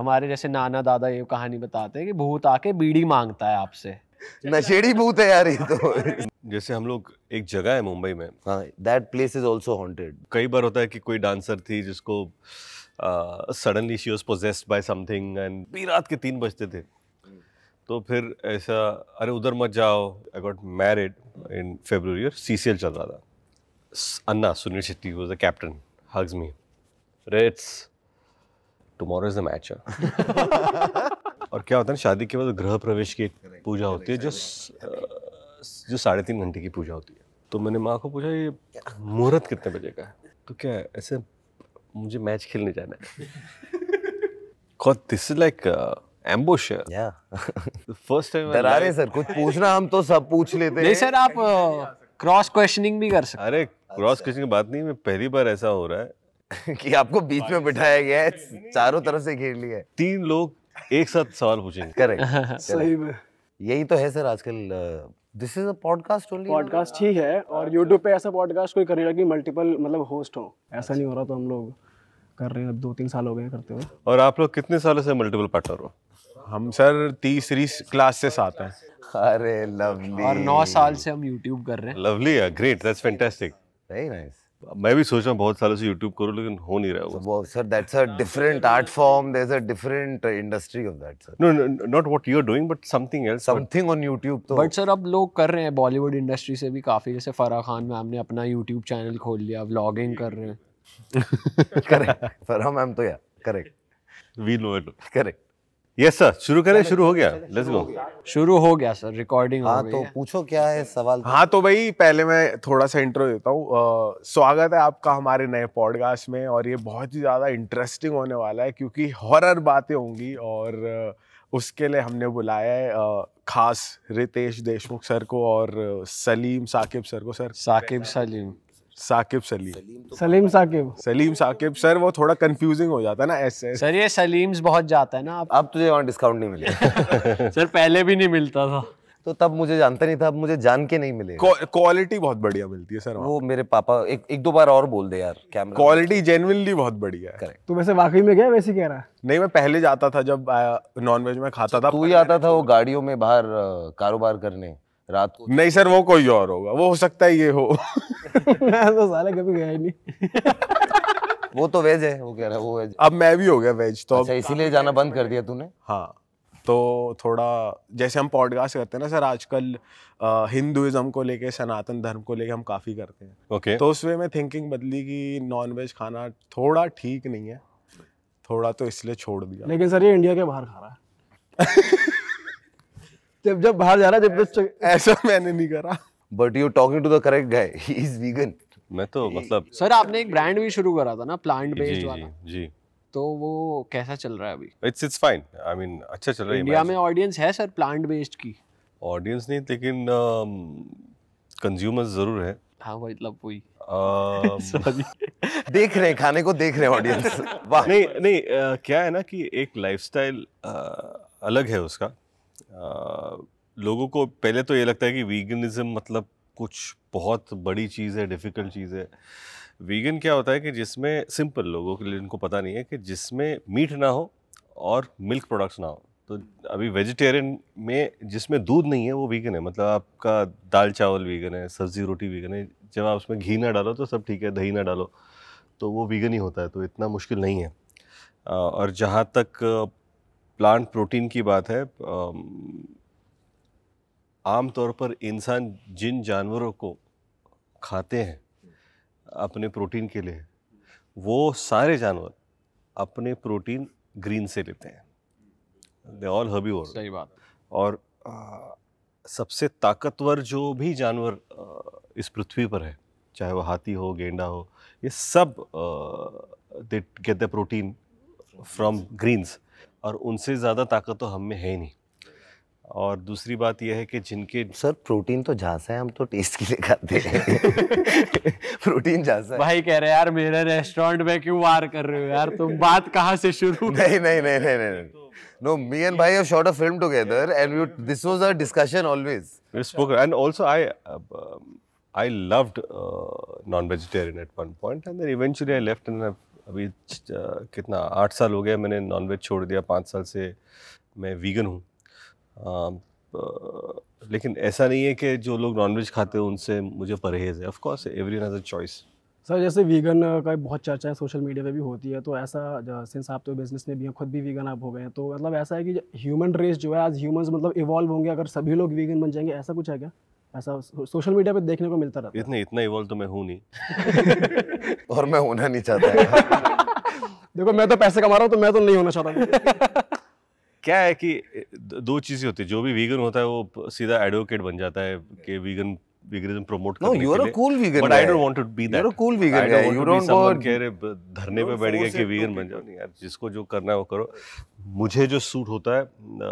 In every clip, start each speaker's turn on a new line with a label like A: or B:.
A: हमारे जैसे नाना दादा ये कहानी बताते हैं कि भूत आके बीड़ी माँगता है आपसे।
B: नशेड़ी भूत है यार ये तो।
C: जैसे हम लोग एक जगह है मुंबई में।
B: That place is also haunted
C: कई बार होता है कि कोई डांसर थी जिसको suddenly she was possessed by something and भी रात के तीन बजते थे। तो फिर ऐसा अरे उधर मत जाओ। I got married in February और सीसीएल चल रहा था। Anna Sunil Shetty was the captain hugs me rates tomorrow is the match और क्या होता है ना शादी के बाद गृह प्रवेश की एक पूजा होती है जो जो साढ़े तीन घंटे की पूजा होती है। तो मैंने माँ को पूछा ये मुहूर्त कितने बजे का है? तो क्या है, ऐसे मुझे मैच खेलने जाना है। This is like uh,
B: या
C: The first time. I
B: डरा रहे सर कुछ पूछना हम तो सब पूछ लेते
A: नहीं
B: हैं।
A: सर आप क्रॉस क्वेश्चनिंग भी कर सकते
C: अरे क्रॉस क्वेश्चन की बात नहीं मैं पहली बार ऐसा हो रहा है।
B: कि आपको बीच में बिठाया गया है चारों तरफ़ से घेर लिया है।
C: तीन लोग एक साथ सवाल पूछेंगे।
B: करेक्ट
D: सही में।
B: यही तो है सर आजकल this is a podcast only
D: podcast ठीक है और यूट्यूब पे ऐसा पॉडकास्ट कोई करेगा कि मल्टीपल मतलब होस्ट हो। ऐसा नहीं हो रहा तो हम लोग कर रहे हैं अब दो तीन साल हो गए करते हुए।
C: और आप लोग कितने सालों से मल्टीपल पार्टनर हो?
E: हम सर तीसरी क्लास से साथ हैं।
B: अरे लवली
A: और नौ साल से हम यूट्यूब कर रहे हैं।
C: Lovely great that's fantastic
B: very nice
C: मैं भी सोच रहा हूँ बहुत सालों से यूट्यूब करूँ लेकिन हो नहीं रहा वो।
B: Sir that's a different art form there is a different industry of that sir
C: no not what you are doing but something else
B: something on YouTube तो
A: बट सर अब लोग कर रहे हैं बॉलीवुड इंडस्ट्री से भी काफ़ी जैसे फराह खान मैम ने अपना यूट्यूब चैनल खोल लिया व्लॉगिंग कर रहे हैं।
B: करेक्ट फरहाम मैम तो या correct
C: we know it
B: correct
C: yes sir शुरू करें शुरू हो गया। लेट्स गो
A: शुरू हो गया। सर रिकॉर्डिंग हाँ
B: तो पूछो क्या है सवाल?
E: हाँ तो भाई पहले मैं थोड़ा सा इंट्रो देता हूँ। स्वागत है आपका हमारे नए पॉडकास्ट में और ये बहुत ही ज़्यादा इंटरेस्टिंग होने वाला है क्योंकि हॉरर बातें होंगी और उसके लिए हमने बुलाया है खास रितेश देशमुख सर को और सलीम साकिब सर को सर।
A: साकिब सलीम।
E: साकिब सलीम।
D: सलीम साकिब।
E: सलीम साकिब सर वो थोड़ा कंफ्यूजिंग हो जाता है ना ऐसे
A: सर ये सलीम्स बहुत जाता है ना आप
B: अब तुझे वहाँ डिस्काउंट नहीं मिलेगा
A: सर पहले भी नहीं मिलता था।
B: तो तब मुझे जानता नहीं था अब मुझे जान के नहीं मिले।
E: क्वालिटी बहुत बढ़िया मिलती है सर
B: वो मेरे पापा एक एक दो बार और बोल दे यार कैमरा
E: क्वालिटी जेनविनली बहुत बढ़िया है।
B: करेक्ट
D: तू वैसे वाकई में गया वैसे कह रहा है?
E: नहीं मैं पहले जाता था जब नॉन वेज में खाता था।
B: तू ही आता था वो गाड़ियों में बाहर कारोबार करने रात को
E: नहीं सर वो कोई और होगा वो हो सकता है ये हो।
D: मैं तो साले कभी गया ही नहीं।
B: वो तो वेज है वो कह रहा है वो वेज।
E: अब मैं भी हो गया वेज तो
B: अच्छा इसीलिए जाना बंद कर दिया तूने?
E: हाँ तो थोड़ा जैसे हम पॉडकास्ट करते हैं ना सर आजकल हिंदुइज्म को लेके सनातन धर्म को लेके हम काफ़ी करते हैं।
C: ओके
E: तो उस वे में थिंकिंग बदली कि नॉन वेज खाना थोड़ा ठीक नहीं है थोड़ा तो इसलिए छोड़ दिया।
D: लेकिन सर ये इंडिया के बाहर खा रहा है। जब जब बाहर जा रहा है जब जब
E: ऐसा मैंने नहीं करा।
B: But you talking to the correct guy he is vegan
C: मैं तो मतलब
A: सर आपने एक ब्रांड भी शुरू करा था ना प्लांट बेस्ड वाला।
C: जी
A: तो वो कैसा चल रहा है अभी?
C: It's it's fine I mean अच्छा चल रहा है
A: इंडिया में ऑडियंस है सर प्लांट बेस्ड की?
C: ऑडियंस नहीं लेकिन कंज्यूमर्स ज़रूर है।
A: हाँ मतलब वही।
C: Um,
B: देख रहे हैं खाने को देख रहे हैं ऑडियंस वाह।
C: नहीं नहीं अ, क्या है ना कि एक लाइफस्टाइल अलग है उसका। अ, लोगों को पहले तो ये लगता है कि वीगनिज्म मतलब कुछ बहुत बड़ी चीज़ है डिफ़िकल्ट चीज़ है। वीगन क्या होता है कि जिसमें सिंपल लोगों के लिए इनको पता नहीं है कि जिसमें मीट ना हो और मिल्क प्रोडक्ट्स ना हो। तो अभी वेजिटेरियन में जिसमें दूध नहीं है, वो वीगन है। मतलब आपका दाल चावल वीगन है, सब्ज़ी रोटी वीगन है। जब आप उसमें घी ना डालो तो सब ठीक है, दही ना डालो तो वो वीगन ही होता है तो इतना मुश्किल नहीं है। और जहाँ तक प्लांट प्रोटीन की बात है आम तौर पर इंसान जिन जानवरों को खाते हैं अपने प्रोटीन के लिए वो सारे जानवर अपने प्रोटीन ग्रीन से लेते हैं। दे ऑल हर्बीवोर
A: सही बात
C: और आ, सबसे ताकतवर जो भी जानवर आ, इस पृथ्वी पर है चाहे वो हाथी हो गेंडा हो ये सब they get the protein from greens और उनसे ज़्यादा ताकत तो हम में है ही नहीं। और दूसरी बात यह है कि जिनके
B: सर प्रोटीन तो झांसा है हम तो टेस्ट के लिए खाते हैं प्रोटीन झांसा
A: भाई कह रहे यार मेरे रेस्टोरेंट में क्यों वार कर रहे हो यार तुम बात कहाँ से शुरू
B: नहीं नहीं नहीं नहीं नहीं no me and bhai have shot a film together and we, this was our discussion always
C: we spoke and also I uh, um, I loved uh, non-vegetarian at one point and then eventually I left and I've अभी कितना आठ साल हो गया मैंने nonveg छोड़ दिया पाँच साल से मैं वीगन हूँ अ, लेकिन ऐसा नहीं है कि जो लोग नॉनवेज खाते हैं उनसे मुझे परहेज़ है। Of course everyone has a choice
D: sir जैसे वीगन का बहुत चर्चा है सोशल मीडिया पे भी होती है तो ऐसा सिंस आप तो बिज़नेस में भी हैं खुद भी वीगन आप हो गए हैं तो मतलब ऐसा है कि ह्यूमन रेस जो है आज ह्यूमंस मतलब इवॉल्व होंगे अगर सभी लोग वीगन बन जाएँगे ऐसा कुछ है क्या? ऐसा सोशल मीडिया पे देखने को मिलता रहता है।
C: इतने इतना इवॉल्व तो मैं हूँ नहीं।
B: और मैं होना नहीं चाहता।
D: देखो मैं तो पैसे कमा रहा हूँ तो मैं तो नहीं होना चाहता।
C: क्या है कि दो चीज़ें होती है जो भी वीगन होता है वो सीधा एडवोकेट बन जाता है कि वीगन वीगनिज्म प्रमोट
B: No,
C: करने के लिए।
B: cool vegan
C: but I
B: guy.
C: Don't want to be that
B: You're a cool vegan
C: I
B: guy.
C: don't
B: You
C: want to be someone
B: go-
C: कह रहे धरने पे बैठ गया कि बन जाओ। नहीं यार जिसको जो करना है वो करो। मुझे जो सूट होता है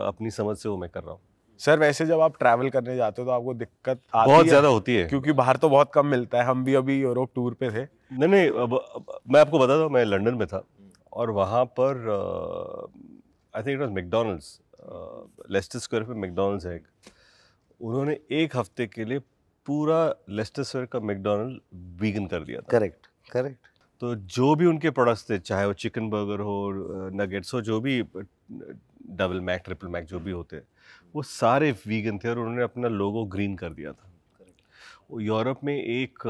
C: अपनी समझ से वो मैं कर रहा हूँ।
E: सर वैसे जब आप ट्रैवल करने जाते हो तो आपको दिक्कत आती
C: बहुत
E: है?
C: ज़्यादा होती है।
E: क्योंकि बाहर तो बहुत कम मिलता है। हम भी अभी यूरोप टूर पे थे।
C: नहीं नहीं अब, अब मैं आपको बता दूँ मैं लंदन में था। और वहाँ पर I think it was McDonald's Leicester Square पे मैकडॉनल्ड्स है एक। उन्होंने एक हफ़्ते के लिए पूरा लेस्टर स्क्वायर का मैकडोनल्ड वीगन कर दिया था।
B: करेक्ट करेक्ट
C: तो जो भी उनके प्रोडक्ट्स थे चाहे वो चिकन बर्गर हो नगेट्स हो जो भी डबल मैक ट्रिपल मैक जो भी होते हैं वो सारे वीगन थे और उन्होंने अपना लोगो ग्रीन कर दिया था। वो यूरोप में एक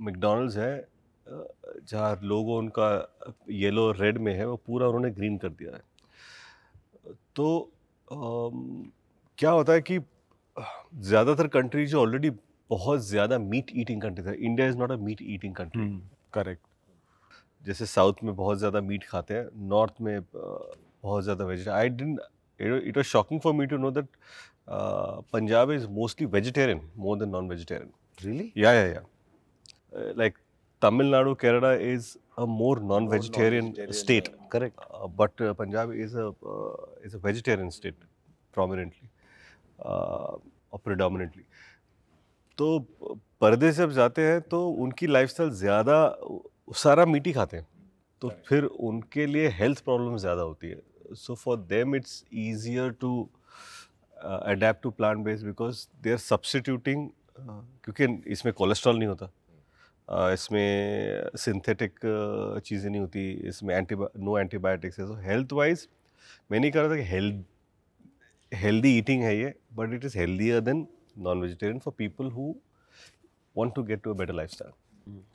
C: मैकडोनल्ड्स uh, है जहाँ लोगो उनका येलो रेड में है वो पूरा उन्होंने ग्रीन कर दिया है। तो क्या होता है कि ज़्यादातर कंट्री जो ऑलरेडी बहुत ज़्यादा मीट ईटिंग कंट्री था India is not a meat eating country
E: correct
C: जैसे साउथ में बहुत ज़्यादा मीट खाते हैं नॉर्थ में बहुत ज़्यादा vegetarian I didn't it was shocking for me to know that Punjab is mostly vegetarian more than non vegetarian
B: really
C: yeah yeah yeah like Tamil Nadu Kerala is a more non vegetarian
B: state
C: correct but Punjab is a is a vegetarian state prominently और predominantly तो पर्दे से जब जाते हैं तो उनकी lifestyle ज़्यादा सारा मीट ही खाते हैं। तो फिर उनके लिए हेल्थ प्रॉब्लम ज़्यादा होती है। So for them it's easier to adapt to plant based because they are substituting क्योंकि इसमें कोलेस्ट्रॉल नहीं होता। uh, इसमें सिंथेटिक चीज़ें नहीं होती इसमें एंटी नो एंटीबायोटिक्स है। सो हेल्थ वाइज मैं नहीं कह रहा था कि हेल्थ हेल्दी ईटिंग है ये but it is healthier than non vegetarian for people who want to get to a better lifestyle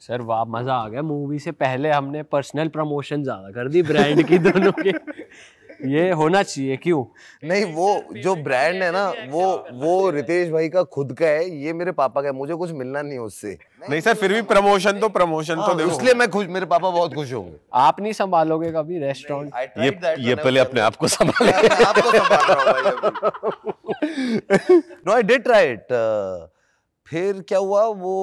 A: sir वाह मज़ा आ गया। मूवी से पहले हमने पर्सनल प्रमोशन ज़्यादा कर दी ब्रांड की दोनों की। ये होना चाहिए क्यों?
B: नहीं वो जो ब्रांड है ना वो वो रितेश भाई का खुद का है ये मेरे पापा का है मुझे कुछ मिलना नहीं उससे।
E: नहीं सर फिर भी प्रमोशन तो प्रमोशन तो
B: हाँ,
E: देखो
B: इसलिए मैं खुश मेरे पापा बहुत खुश होंगे।
A: आप नहीं संभालोगे कभी रेस्टोरेंट
C: ये ये पहले अपने आप को संभाल।
B: रहा हूँ भाई no I did try it फिर क्या हुआ वो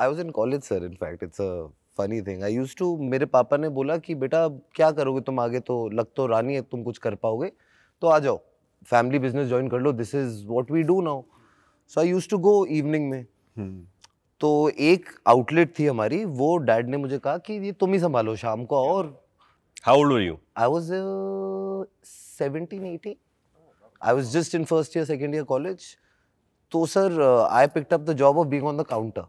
B: I was in college sir in fact it's a funny thing I use to मेरे पापा ने बोला कि बेटा क्या करोगे तुम आगे तो लग तो रानी है तुम कुछ कर पाओगे तो आ जाओ फैमिली बिज़नेस ज्वाइन कर लो this is what we do now so I used to go evening में।
E: हम्म,
B: तो एक आउटलेट थी हमारी वो डैड ने मुझे कहा कि ये तुम ही संभालो शाम को और
C: how old were you
B: I was uh, 17, 18. I was just in first year, second year college. तो sir I picked up the job of being on the counter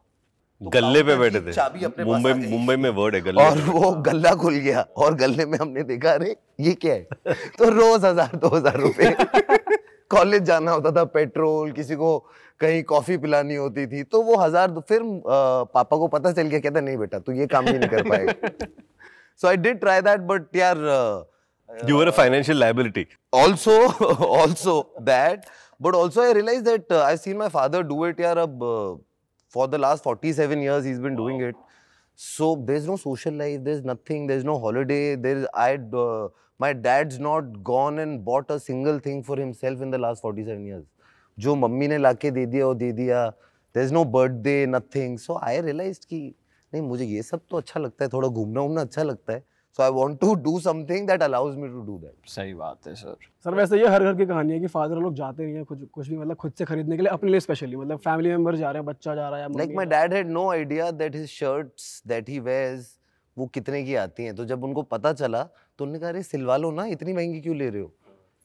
C: गल्ले पे बैठे थे।
B: चाबी अपने
C: मुंबई मुंबई में वर्ड है गल्ले
B: और वो गल्ला खुल गया और गल्ले में हमने देखा अरे ये क्या है? तो रोज हज़ार दो हज़ार रुपए। कॉलेज जाना होता था पेट्रोल किसी को कहीं कॉफ़ी पिलानी होती थी तो वो हज़ार फिर पापा को पता चल गया कहता नहीं बेटा तू ये काम भी नहीं कर पाएगा। So I did try that but यार
C: you were a financial liability
B: also also that but also i realized that uh, i've seen my father do it yaar ab uh, for the last 47 years he's been wow. doing it so there's no social life there's nothing there's no holiday there's i uh, my dad's not gone and bought a single thing for himself in the last 47 years जो मम्मी ने लाके दे दिया वो दे दिया there is no birthday nothing so I realize कि नहीं मुझे ये सब तो अच्छा लगता है थोड़ा घूमना घूमना अच्छा लगता है so I want to do something that allows me to do that
A: सही बात है सर
D: सर वैसे ये हर घर की कहानी है कि फादर लोग जाते नहीं है कुछ कुछ भी मतलब खुद से खरीदने के लिए अपने लिए स्पेशली मतलब फैमिली मेंबर जा रहे हैं बच्चा जा रहा है या
B: like
D: mummy
B: my dad had no idea that his shirts that he wears वो कितने की आती हैं। तो जब उनको पता चला तो उन्होंने कहा अरे सिलवा लो ना इतनी महँगी क्यों ले रहे हो?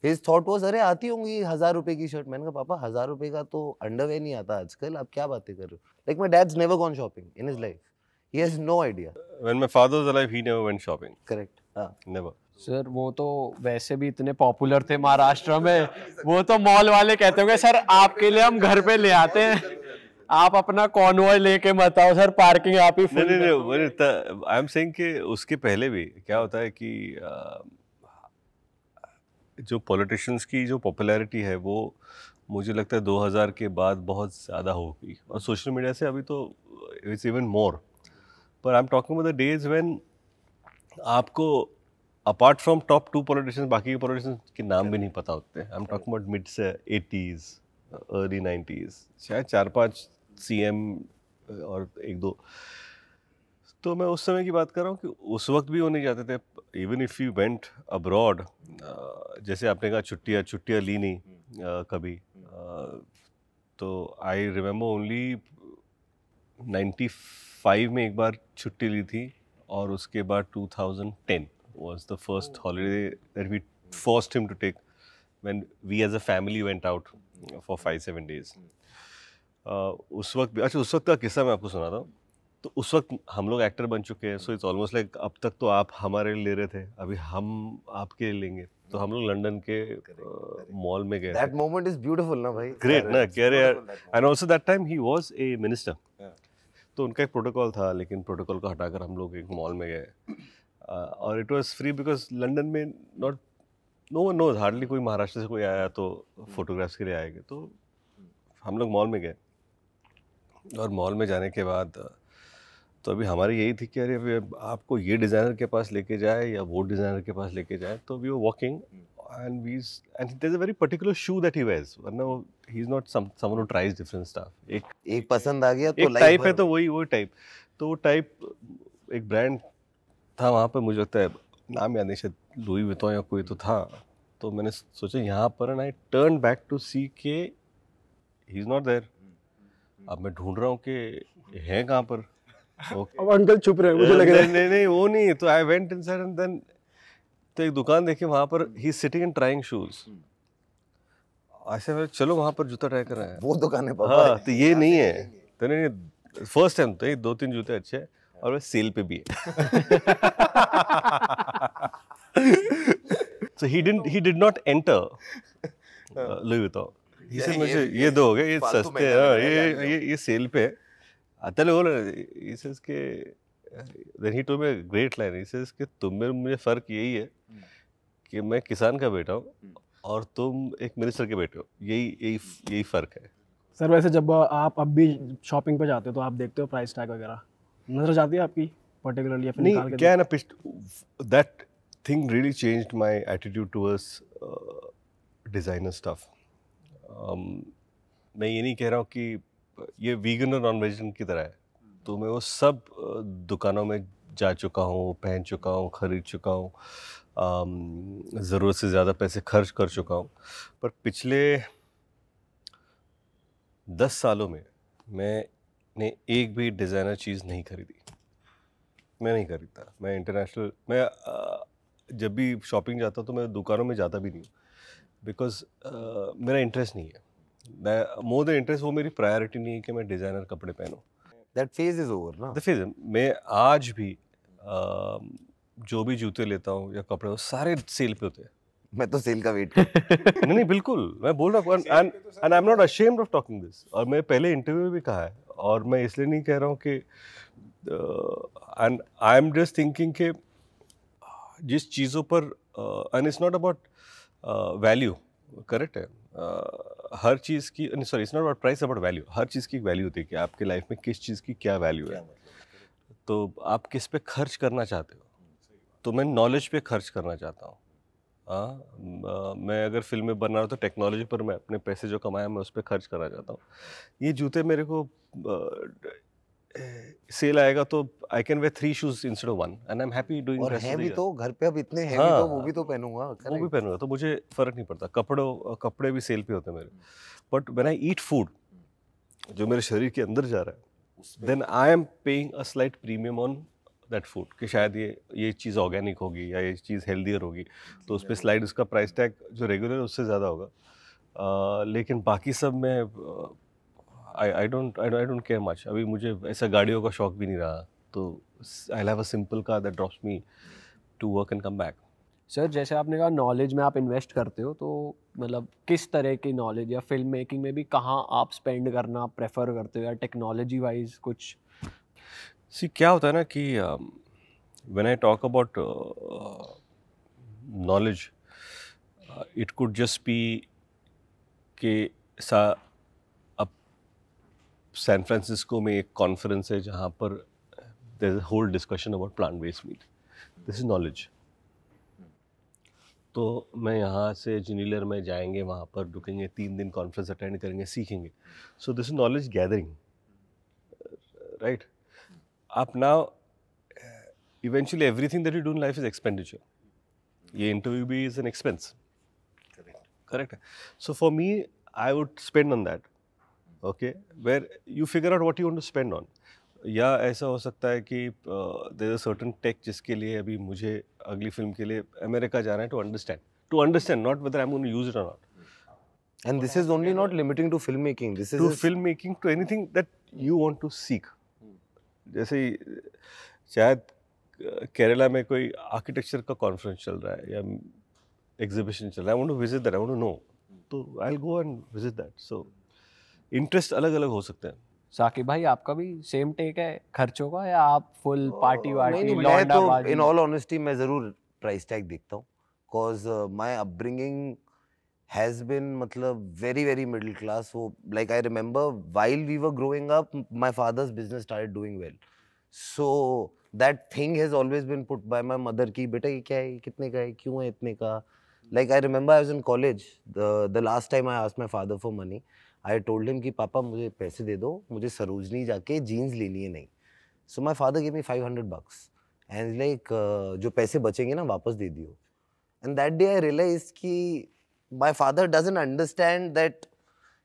B: हिज थॉट वाज अरे आती होंगी हज़ार रुपए की शर्ट मैंने कहा पापा हज़ार रुपए का तो अंडरवेयर नहीं आता आजकल आप क्या बातें कर रहे हो? Like my dad's never gone shopping in his life He has no idea.
C: When my father was alive, he never went shopping.
B: Correct. हाँ.
C: Never.
A: सर वो तो वैसे भी इतने पॉपुलर थे महाराष्ट्र में वो तो मॉल वाले कहते होंगे सर आपके लिए हम घर पे ले आते हैं आप अपना कॉन्वॉय लेके मत आओ सर पार्किंग आप ही
C: नहीं नहीं नहीं आई एम सेइंग कि उसके पहले भी क्या होता है कि जो पॉलिटिशियंस की जो पॉपुलैरिटी है वो मुझे लगता है 2000 के बाद बहुत ज़्यादा होगी और सोशल मीडिया से अभी तो इट्स इवन मोर पर I am talking the days when आपको apart from top two politicians बाकी के पॉलिटिशियंस के नाम भी नहीं पता होते। I am talking about mid से एटीज़ अर्ली नाइन्टीज़ शायद चार पाँच सी और एक दो। तो मैं उस समय की बात कर रहा हूँ कि उस वक्त भी वो नहीं जाते थे। Even if you went abroad जैसे आपने कहा छुट्टियाँ छुट्टियाँ ली नहीं अ, कभी। अ, तो आई रिमेम्बर ओनली 95 में एक बार छुट्टी ली थी और उसके बाद 2010 was the first holiday that we forced him to take when we as a family went out for five seven days. Uh, उस वक्त अच्छा उस वक्त का किस्सा मैं आपको सुनाता हूँ। तो उस वक्त हम लोग एक्टर बन चुके हैं सो इट्स ऑलमोस्ट लाइक अब तक तो आप हमारे ले रहे थे अभी हम आपके लिए लेंगे। तो हम लोग लंदन के मॉल में गए
B: That moment is beautiful, ना भाई.
C: ग्रेट ना कह रहे
B: beautiful,
C: and also that time he was a minister तो उनका एक प्रोटोकॉल था, लेकिन प्रोटोकॉल को हटाकर हम लोग एक मॉल में गए। और it was free because London में not no one knows hardly कोई महाराष्ट्र से कोई आया तो फोटोग्राफ्स के लिए आएँगे। तो हम लोग मॉल में गए और मॉल में जाने के बाद तो अभी हमारी यही थी कि अरे आपको ये डिज़ाइनर के पास लेके जाए या वो डिज़ाइनर के पास लेके जाए तो वी वो walking and we and there's a very particular shoe that he wears. वरना वो he's not some someone who tries different stuff. एक
B: एक पसंद आ गया तो
C: एक टाइप है तो वही वही टाइप तो वो टाइप एक ब्रांड था वहाँ पे मुझे लगता है नाम याद नहीं शायद लुई विटॉन या कोई तो था. तो मैंने सोचा यहाँ पर and I turn back to see के ही इज़ नॉट देयर अब मैं ढूंढ रहा हूँ कि है कहाँ पर? ओके
D: अब अंकल चुप रहे हैं, मुझे लग रहा
C: नहीं नहीं नहीं वो नहीं तो I went inside and then तो एक दुकान देखी वहाँ पर ही सिटिंग एंड ट्राइंग शूज़ ऐसे मैं चलो वहाँ पर जूता ट्राई कर रहे हैं।
B: वो दुकान है पापा।
C: हाँ तो ये नहीं है। तो नहीं फ़र्स्ट टाइम तो ये दो तीन जूते अच्छे हैं और वो सेल पे भी है। Didn't he did not enter uh, Louis Vuitton he said
B: ये-
C: मुझे
B: ये-
C: ये दोगे ये सस्ते हैं हाँ,
B: है
C: ये ये ये सेल पे है। अतल बोल रहे he told me a great line. He says कि तुम में मुझे फ़र्क यही है कि मैं किसान का बेटा हूँ और तुम एक मिनिस्टर के बेटे हो। यही यही यही फ़र्क है।
D: सर वैसे जब आप अब भी शॉपिंग पे जाते हो तो आप देखते हो प्राइस टैग वगैरह? नज़र जाती है आपकी पर्टिकुलरली या फिर निकाल
C: नहीं क्या है ना that thing really changed my attitude towards designer stuff Um, मैं ये नहीं कह रहा हूँ कि ये वीगन और नॉन वेजन की तरह है। तो मैं, वो सब दुकानों में जा चुका हूँ, पहन चुका हूँ, खरीद चुका हूँ ज़रूरत से ज़्यादा पैसे खर्च कर चुका हूँ। पर पिछले दस सालों में मैंने एक भी डिज़ाइनर चीज़ नहीं खरीदी। मैं नहीं खरीदता। मैं इंटरनेशनल, मैं जब भी शॉपिंग जाता हूँ तो मैं दुकानों में जाता भी नहीं बिकॉज़ मेरा इंटरेस्ट नहीं है। मोर देन इंटरेस्ट वो मेरी प्रायोरिटी नहीं है कि मैं डिज़ाइनर कपड़े पहनूँ।
B: दैट फ़ेज़ इज़ ओवर ना
C: द फ़ेज़ मैं आज भी जो भी जूते लेता हूँ या कपड़े सारे सेल पे होते हैं।
B: मैं तो सेल का वेट
C: नहीं नहीं बिल्कुल मैं बोल रहा हूँ and I am not ashamed of talking this और मैं पहले इंटरव्यू में भी कहा है और मैं इसलिए नहीं कह रहा हूँ कि and I am just thinking कि जिस चीज़ों पर and it's not about value correct है? uh, हर चीज़ की sorry it's not about price about value हर चीज़ की वैल्यू होती है कि आपके लाइफ में किस चीज़ की क्या वैल्यू है। तो आप किस पे खर्च करना चाहते हो? तो मैं नॉलेज पे खर्च करना चाहता हूँ। हाँ मैं अगर फ़िल्में बना रहा हूँ तो टेक्नोलॉजी पर मैं अपने पैसे जो कमाया मैं उस पर खर्च करना चाहता हूँ। ये जूते मेरे को सेल आएगा तो I can wear three shoes instead of one and I am happy doing
B: और हैं भी तो घर पे अब इतने हैं
C: हाँ।
B: तो वो भी तो पहनूँगा
C: वो भी पहनूँगा तो मुझे फ़र्क नहीं पड़ता। कपड़ों कपड़े भी सेल पे होते हैं मेरे। But when I eat food जो मेरे शरीर के अंदर जा रहा है then I am paying a slight premium on that food कि शायद ये ये चीज़ ऑर्गेनिक होगी या ये चीज़ हेल्दियर होगी। तो उस पर स्लाइड उसका प्राइस टैग जो रेगुलर उससे ज़्यादा होगा। लेकिन बाकी सब में I I don't I don't care much अभी मुझे ऐसा गाड़ियों का शौक भी नहीं रहा तो I have a simple car that drops me to work and come back
A: sir जैसे आपने कहा नॉलेज में आप इन्वेस्ट करते हो तो मतलब किस तरह की नॉलेज या फ़िल्म मेकिंग में भी कहाँ आप स्पेंड करना प्रेफर करते हो या टेक्नोलॉजी वाइज कुछ?
C: सी क्या होता है ना कि when I talk about knowledge it could just be कि सा सैन फ्रांसिस्को में एक कॉन्फ्रेंस है जहाँ पर there is whole discussion about plant based meat this is knowledge तो मैं यहाँ से जिनीलर में जाएँगे वहाँ पर रुकेंगे तीन दिन कॉन्फ्रेंस अटेंड करेंगे सीखेंगे. So this is knowledge gathering right आप now eventually everything that you do in life is expenditure ये इंटरव्यू भी is an expense correct so for me I would spend on that okay where you figure out what you want to spend on या ऐसा हो सकता है कि there a certain tech जिसके लिए अभी मुझे अगली फ़िल्म के लिए अमेरिका जाना है to understand to understand not whether I am use it not
B: And this is only not limiting to filmmaking. This is
C: to
B: a-
C: film making to anything that you want to seek जैसे शायद केरला में कोई architecture का conference चल रहा है या exhibition चल रहा है I want to visit that I want to know तो I will go and visit that so interest अलग अलग हो सकते हैं।
A: साकिब भाई आपका भी सेम टेक है खर्चों का या आप फुल पार्टी वार्टी
B: मैं तो इन ऑल ऑनेस्टी मैं ज़रूर प्राइस टैग देखता हूँ। Because my upbringing has been मतलब वेरी वेरी मिडिल क्लास वो like I remember while we were growing up my father's business start doing well so that thing has always been put by my mother की बेटा ये क्या है? कितने का है? क्यों है इतने का? Like I remember I was in college the last time I ask my father for money I told him कि, पापा, मुझे पैसे दे दो, मुझे सरोजनी जाके जीन्स लेनी है नहीं. So my father gave me five hundred bucks and like जो पैसे बचेंगे ना, वापस दे दियो। And that day I realise कि my father doesn't understand that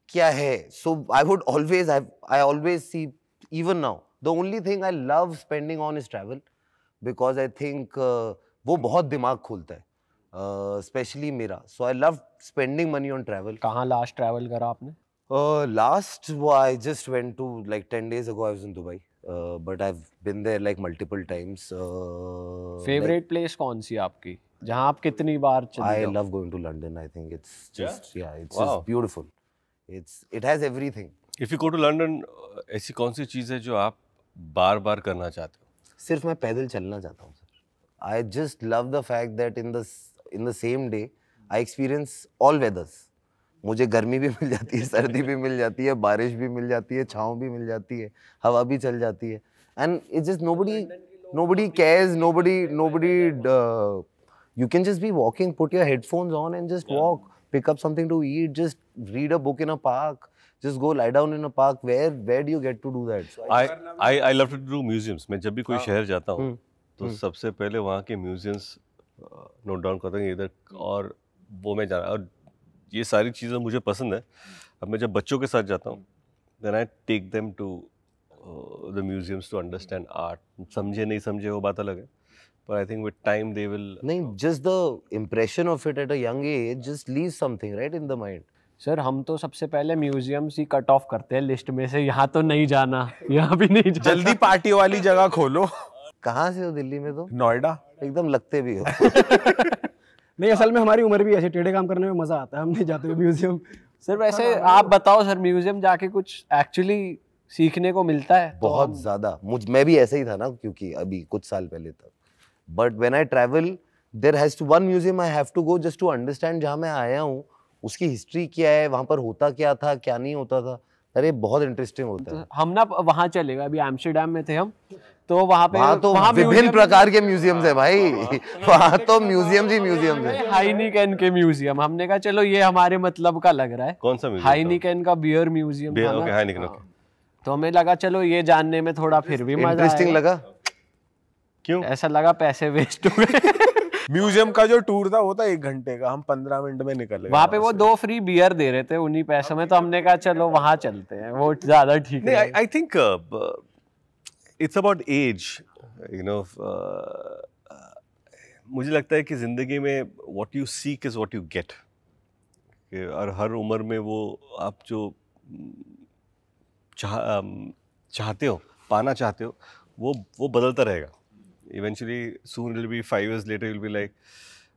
B: क्या है। So I would always I always see even now the only thing I love spending on is travel because I think वो बहुत दिमाग खोलता है uh, specially मेरा। So I love spending money on travel
A: कहाँ last travel करा आपने?
B: Uh, last, well, I just went to like 10 days ago. I was in Dubai, uh, but I've been there like multiple times. Uh,
A: favourite place कौन सी है आपकी जहाँ आप कितनी बार
B: like,
A: चले
B: I
A: जाओ?
B: love going to London. I think it's
C: Yeah?
B: just yeah, it's
C: Wow.
B: just beautiful. It's it has everything.
C: If you go to London ऐसी कौन सी चीज़ है जो आप बार बार करना चाहते हो
B: सिर्फ मैं पैदल चलना चाहता हूँ sir I just love the fact that in the in the same day I experience all weathers मुझे गर्मी भी मिल जाती है सर्दी भी मिल जाती है बारिश भी मिल जाती है छाँव भी मिल जाती है हवा भी चल जाती है। And it just nobody cause nobody you can just be walking put your headphones on and just walk pick up something to eat just read a book in a park just go lie down in a park where where do you get to do that I
C: I love to do museums मैं जब भी कोई हाँ। शहर जाता हूँ
B: हम्म,
C: तो हम्म। सबसे पहले वहाँ के म्यूजियम्स नोट डाउन करते हैं इधर हम्म। और वो मैं जा रहा ये सारी चीज़ें मुझे पसंद है। अब मैं जब बच्चों के साथ जाता हूँ then I take them to the museums to understand art समझे नहीं समझे वो बात अलग है। पर I think with time they will
B: नहीं just the impression of it at a young age just leaves something right in the mind
A: sir हम तो सबसे पहले म्यूजियम्स ही कट ऑफ़ करते हैं लिस्ट में से यहाँ तो नहीं जाना यहाँ भी नहीं जाना।
E: जल्दी पार्टी वाली जगह खोलो।
B: कहाँ से हो दिल्ली में तो
E: नोएडा।
B: एकदम लगते भी हो।
D: नहीं असल में हमारी उम्र भी ऐसे टेढ़े काम करने में मज़ा आता है हम नहीं जाते हुए म्यूज़ियम।
A: सर वैसे आप बताओ सर म्यूज़ियम जाके कुछ एक्चुअली सीखने को मिलता है तो
B: बहुत
A: हम-
B: ज़्यादा। मुझ मैं भी ऐसा ही था ना क्योंकि अभी कुछ साल पहले तक। But when I travel there has to one museum I have to go just to understand जहाँ मैं आया हूँ उसकी हिस्ट्री क्या है वहाँ पर होता क्या था क्या नहीं होता था। अरे बहुत इंटरेस्टिंग होता है।
A: तो हम ना वहाँ चले गए अभी एम्स्टरडेम में थे हम। तो वहाँ पे
B: वहाँ तो
A: वहाँ
B: विभिन्न प्रकार के म्यूजियम्स है भाई। वहाँ तो म्यूज़ियम ही म्यूज़ियम है।
A: हाइनिकन के म्यूज़ियम। हमने कहा चलो ये हमारे मतलब का लग रहा है।
C: कौन सा म्यूज़ियम?
A: हाइनिकन का बियर म्यूज़ियम तो हमें लगा चलो ये जानने में थोड़ा फिर भी मज़ा
B: इंटरेस्टिंग लगा।
C: क्यों?
A: ऐसा लगा पैसे वेस्ट हो गए।
E: म्यूज़ियम का जो टूर था वो था एक घंटे का। हम पंद्रह मिनट में निकल गए।
A: वहाँ पे वो दो फ्री बियर दे रहे थे उन्हीं पैसों में। तो हमने कहा चलो वहाँ चलते हैं। वो ज़्यादा ठीक
C: नहीं
A: है
C: I think it's about age you know मुझे लगता है कि ज़िंदगी में what you seek is what you get और हर उम्र में वो आप जो, चाह चाहते हो, पाना चाहते हो, वो वो बदलता रहेगा. Eventually soon will be five years later will be like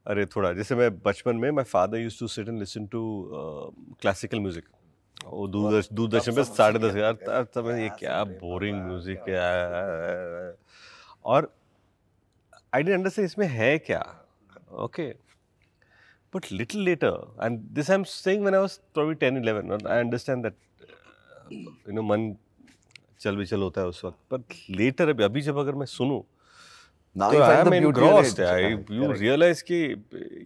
C: अरे, थोड़ा, जैसे मैं बचपन में my father use to sit and listen to classical music वो दूरदर्शन दूरदर्शन पे साढ़े दस हज़ार तब ये क्या बोरिंग म्यूज़िक है। और आई डेंट अंडरस्टैंड इसमें है क्या। Okay but little later and this I am saying when I was probably 10 11 I understand that you know मन चल विचल होता है उस वक्त पर लेटर अभी अभी जब अगर मैं सुनूं तो आई एम
B: it.
C: है। यू रियलाइज़ कि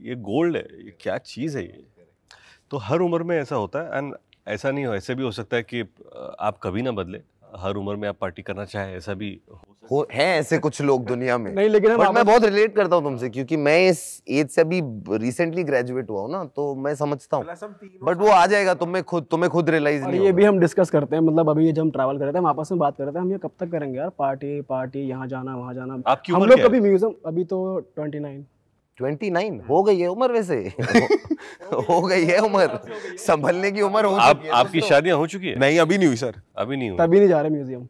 C: ये गोल्ड है ये क्या चीज़ है ये। तो हर उम्र में ऐसा होता है एंड ऐसा नहीं हो ऐसे भी हो सकता है कि आप कभी ना बदले। हर उम्र में आप पार्टी करना चाहें ऐसा भी
B: हो हैं ऐसे कुछ लोग दुनिया में।
D: नहीं, लेकिन
B: बट मैं बहुत रिलेट करता हूँ तुमसे क्योंकि मैं इस एज से अभी रिसेंटली ग्रेजुएट हुआ हूँ ना तो मैं समझता हूँ। बट वो आ जाएगा तुम्हें खुद तुम्हें खुद रियलाइज़ नहीं
D: ये भी हम डिस्कस करते हैं मतलब अभी ये जब हम ट्रैवल कर रहे थे हम आपस में बात कर रहे थे हम ये कब तक करेंगे यार? पार्टी पार्टी यहाँ जाना वहाँ जाना।
C: आपकी
D: हम लोग कभी म्यूज़ियम अभी तो 29
B: 29 हो गई है उम्र वैसे। हो गई है उम्र। संभलने की उम्र हो
C: आप
B: चुकी है।
C: आपकी। शादियाँ हो चुकी है?
E: नहीं अभी नहीं हुई सर।
C: अभी नहीं हुई।
D: तभी नहीं जा रहे म्यूज़ियम।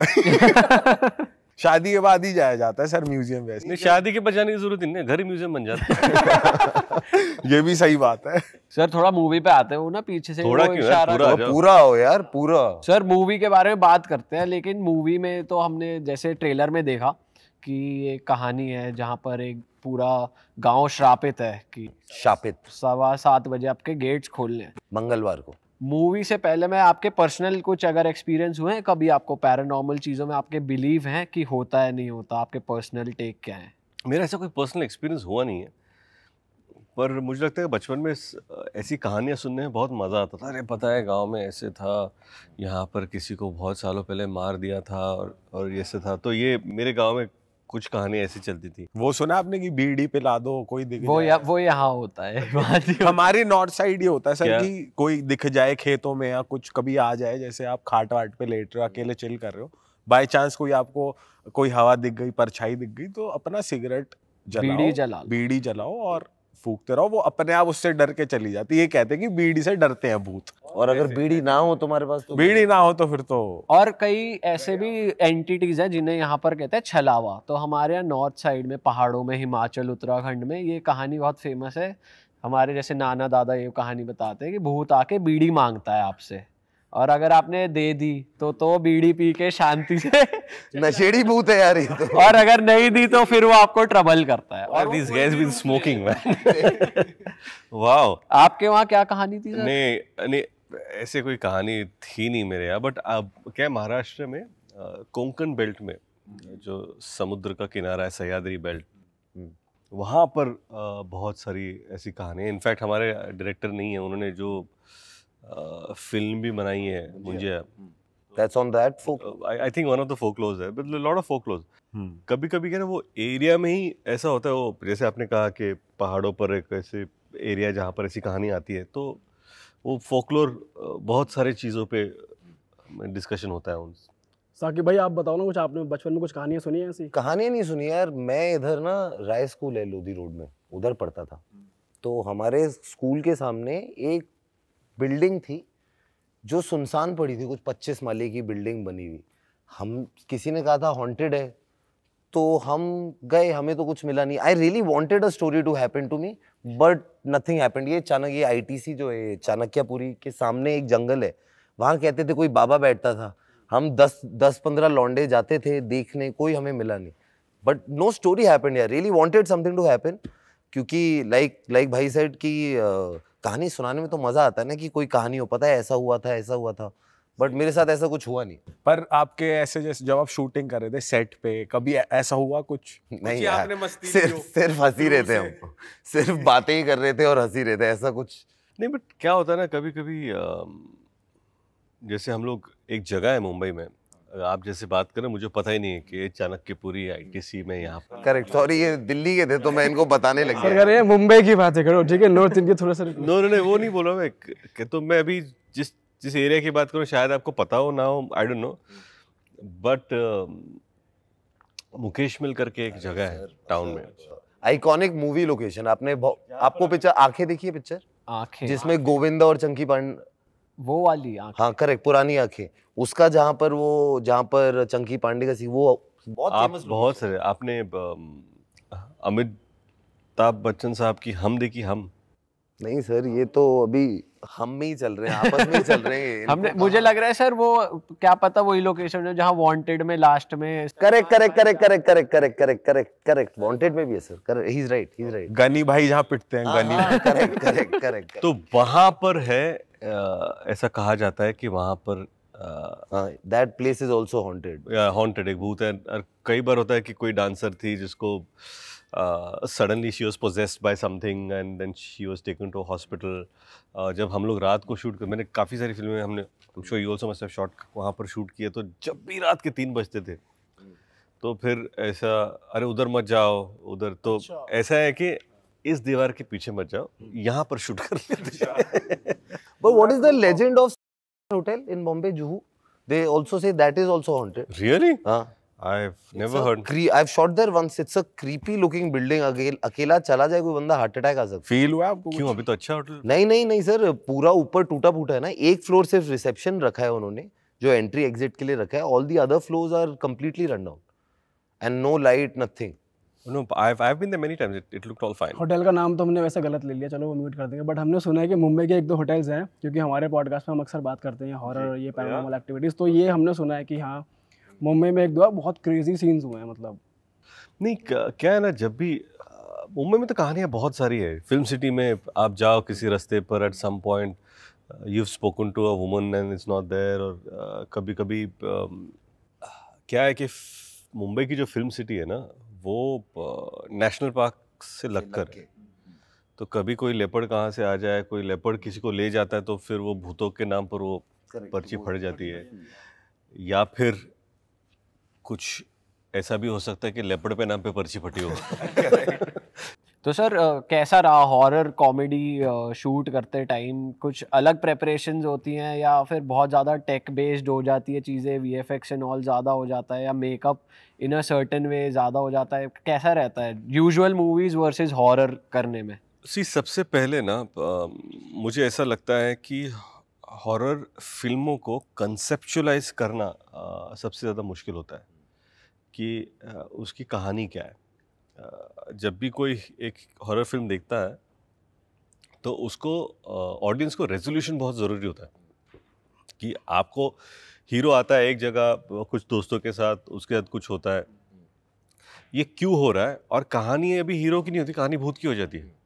E: शादी के बाद ही जाया जाता है सर म्यूज़ियम वैसे।
C: नहीं शादी के बाद जाने की ज़रूरत ही नहीं है घर ही म्यूज़ियम बन जाता है।
E: ये भी सही बात है।
A: सर थोड़ा मूवी पे आते हो ना पीछे से
C: थोड़ा क्यों है?
A: इशारा
C: पूरा जाओ।
B: पूरा हो यार पूरा।
A: सर मूवी के बारे में बात करते हैं लेकिन मूवी में तो हमने जैसे ट्रेलर में देखा कि ये कहानी है जहाँ पर एक पूरा गाँव श्रापित है कि
B: शापित
A: सवा सात बजे आपके गेट्स खोलने हैं।
B: मंगलवार को।
A: मूवी से पहले मैं आपके पर्सनल कुछ अगर एक्सपीरियंस हुए हैं कभी आपको पैरानॉर्मल चीज़ों में आपके बिलीव हैं कि होता है नहीं होता आपके पर्सनल टेक क्या है?
C: मेरा ऐसा कोई पर्सनल एक्सपीरियंस हुआ नहीं है पर मुझे लगता है बचपन में ऐसी कहानियाँ सुनने में बहुत मज़ा आता था। अरे पता है गाँव में ऐसे था यहाँ पर किसी को बहुत सालों पहले मार दिया था और और ऐसे था। तो ये मेरे गाँव में कुछ कहानी ऐसी चलती थी।
E: वो सुना आपने कि बीड़ी पे ला दो कोई दिख
A: वो या, वो यहाँ होता है हमारे
E: हमारी नॉर्थ साइड ये होता है सर
C: की
E: कि कोई दिख जाए खेतों में या कुछ कभी आ जाए जैसे आप खाट वाट पे लेट रहे हो अकेले चिल कर रहे हो। बाय चांस कोई आपको कोई हवा दिख गई परछाई दिख गई तो अपना सिगरेट जलाओ।
A: बीड़ी जलाओ
E: बीड़ी जलाओ और फूकते रहो वो अपने आप उससे डर के चली जाती है। ये कहते हैं कि बीड़ी से डरते हैं भूत।
B: और अगर बीड़ी ना हो तुम्हारे पास तो
E: बीड़ी ना हो तो फिर तो
A: और कई ऐसे भी एंटिटीज हैं जिन्हें यहाँ पर कहते हैं छलावा। तो हमारे यहाँ नॉर्थ साइड में पहाड़ों में हिमाचल उत्तराखंड में ये कहानी बहुत फ़ेमस है। हमारे जैसे नाना दादा ये कहानी बताते हैं कि भूत आके बीड़ी माँगता है आपसे। और अगर आपने दे दी तो तो बीड़ी पी के शांति से
B: नशेड़ी भूत है यार ये तो।
A: और अगर नहीं दी तो फिर वो आपको ट्रबल करता है। और
C: this guys been smoking man wow
A: आपके वहाँ क्या कहानी थी सर?
C: नहीं नहीं ऐसे कोई कहानी थी नहीं मेरे यहाँ बट अब क्या महाराष्ट्र में कोंकण बेल्ट में जो समुद्र का किनारा है सह्याद्री बेल्ट वहाँ पर बहुत सारी ऐसी कहानी इनफैक्ट हमारे डायरेक्टर नहीं है उन्होंने जो फ़िल्म भी बनाई है मुझे
B: दैट्स ऑन दैट फुक
C: I think one of the folklores है बट लॉट ऑफ़ फोकलोज कभी कभी क्या ना वो एरिया में ही ऐसा होता है वो जैसे आपने कहा कि पहाड़ों पर एक ऐसे एरिया जहाँ पर ऐसी कहानी आती है तो वो फोकलोर बहुत सारे चीज़ों पे डिस्कशन होता है उन
D: साकिब भाई आप बताओ ना कुछ आपने बचपन में कुछ कहानियाँ सुनी हैं ऐसी?
B: कहानी नहीं सुनी यार मैं इधर ना राय स्कूल है लोधी रोड में उधर पढ़ता था। तो हमारे स्कूल के सामने एक बिल्डिंग थी जो सुनसान पड़ी थी कुछ पच्चीस माले की बिल्डिंग बनी हुई। हम किसी ने कहा था हॉन्टेड है। तो हम गए हमें तो कुछ मिला नहीं। I really wanted a story to happen to me but nothing happened ये चाणक्य ये आईटीसी जो है चाणक्यपुरी के सामने एक जंगल है। वहाँ कहते थे कोई बाबा बैठता था। हम दस दस पंद्रह लौंडे जाते थे देखने कोई हमें मिला नहीं। बट नो स्टोरी हैपेंड यार really wanted something to happen क्योंकि लाइक लाइक भाई सेड की अ, कहानी सुनाने में तो मज़ा आता है ना कि कोई कहानी हो पता है ऐसा हुआ था ऐसा हुआ था बट मेरे साथ ऐसा कुछ हुआ नहीं।
E: पर आपके ऐसे जैसे जब आप शूटिंग कर रहे थे सेट पे कभी ऐसा हुआ कुछ?
B: नहीं
E: कुछ
B: यार
E: आपने मस्ती
B: सिर्फ़ सिर्फ़ हँसी रहे थे हम सिर्फ़ बातें ही कर रहे थे और हँसी रहे थे ऐसा कुछ।
C: नहीं बट क्या होता है ना कभी कभी जैसे हम लोग एक जगह है मुंबई में आप जैसे बात करें मुझे पता ही नहीं है कि चाणक्यपुरी आईटीसी में यहाँ पर
B: करेक्ट सॉरी ये दिल्ली के थे तो मैं इनको बताने लग गया।
D: हैं मुंबई की बातें करो ठीक है नॉर्थ इंडिया थोड़ा सा
C: नो नो नहीं वो नहीं बोला मैं कि तो मैं अभी जिस जिस एरिया की बात करूँ शायद आपको पता हो ना हो I don't know but Mukesh मिल करके एक जगह है टाउन में।
B: आइकॉनिक मूवी लोकेशन आपने आपको पिक्चर आँखें देखी है पिक्चर
A: आँखें
B: जिसमें गोविंदा और चंकी पांड
A: वो वाली आँखें।
B: हाँ करेक्ट पुरानी आँखें। उसका जहाँ पर वो जहाँ पर चंकी पांडे का सी वो बहुत
C: आप बहुत सारे आपने अमिताभ बच्चन साहब की हम देखी हम।
B: नहीं सर ये तो अभी हम में ही चल रहे हैं आपस में ही चल रहे हैं।
A: हमने मुझे लग रहा है सर वो क्या पता वही लोकेशन है जहाँ वांटेड में लास्ट में
B: correct correct correct correct correct correct correct correct correct wanted में भी है sir correct he is right he is right
E: Gani भाई जहाँ पिटते हैं गनी
B: करेक्ट करेक्ट करेक्ट
C: तो वहाँ पर है ऐसा कहा जाता है कि वहाँ पर
B: that place is also haunted
C: haunted एक भूत है और कई बार होता है कि कोई डांसर थी जिसको suddenly she was possessed by something and then she was taken to hospital जब हम लोग रात को शूट कर मैंने काफ़ी सारी फ़िल्में हमने show you also must shot वहाँ पर शूट किए तो जब भी रात के तीन बजते थे। तो फिर ऐसा अरे उधर मत जाओ उधर तो ऐसा है कि इस दीवार के पीछे मत जाओ यहाँ पर शूट कर लेते
B: But what is the legend of hotel in Bombay, Juhu? They also say that is also haunted.
C: Really
B: Huh?
C: I
B: It's
C: never
B: cre- I've shot there once. It's a creepy looking building. अकेला चला जाए कोई बंदा heart attack आ सकता
E: feel हुआ आपको
C: क्यों अभी तो अच्छा होटल।
B: नहीं नहीं नहीं सर पूरा ऊपर टूटा फूटा है ना एक फ्लोर सिर्फ़ रिसेप्शन रखा है उन्होंने जो एंट्री एग्जिट के लिए रखा है all the other floors are completely run down and no light nothing
C: no I have been there many times it it looked all fine
D: hotel का नाम तो हमने वैसे गलत ले लिया। चलो वो म्यूट कर देंगे। बट हमने सुना है कि मुंबई के एक दो होटल्स हैं क्योंकि हमारे पॉडकास्ट में हम अक्सर बात करते हैं हॉरर ये पैरानॉर्मल एक्टिविटीज़ तो ये हमने सुना है कि हाँ मुंबई में एक दो बहुत क्रेजी सीन्स हुए हैं मतलब।
C: नहीं क्या है ना जब भी मुंबई में तो कहानियाँ बहुत सारी है। फ़िल्म सिटी में आप जाओ किसी रास्ते पर at some point you spoken to a woman and it's not there और कभी कभी क्या है कि मुंबई की जो फ़िल्म सिटी है ना वो नेशनल पार्क से लगकर। है तो कभी कोई लेपड़ कहाँ से आ जाए कोई लेपड़ किसी को ले जाता है तो फिर वो भूतों के नाम पर वो पर्ची फट जाती है। या फिर कुछ ऐसा भी हो सकता है कि लेपड़ पे नाम पे पर्ची फटी हो।
A: तो सर कैसा रहा हॉरर कॉमेडी शूट करते टाइम कुछ अलग प्रेपरेशन होती हैं या फिर बहुत ज़्यादा टेक बेस्ड हो जाती है चीज़ें V F X and all ज़्यादा हो जाता है या makeup in a certain way ज़्यादा हो जाता है? कैसा रहता है यूजुअल मूवीज़ वर्सेस हॉरर करने में?
C: सी सबसे पहले ना मुझे ऐसा लगता है कि हॉरर फ़िल्मों को कंसेप्चुलाइज करना सबसे ज़्यादा मुश्किल होता है कि उसकी कहानी क्या है। जब भी कोई एक हॉरर फ़िल्म देखता है तो उसको ऑडियंस को रेजोल्यूशन बहुत ज़रूरी होता है। कि आपको हीरो आता है एक जगह, कुछ दोस्तों के साथ, उसके साथ कुछ होता है। ये क्यों हो रहा है? और कहानी अभी हीरो की नहीं होती, कहानी भूत की हो जाती है।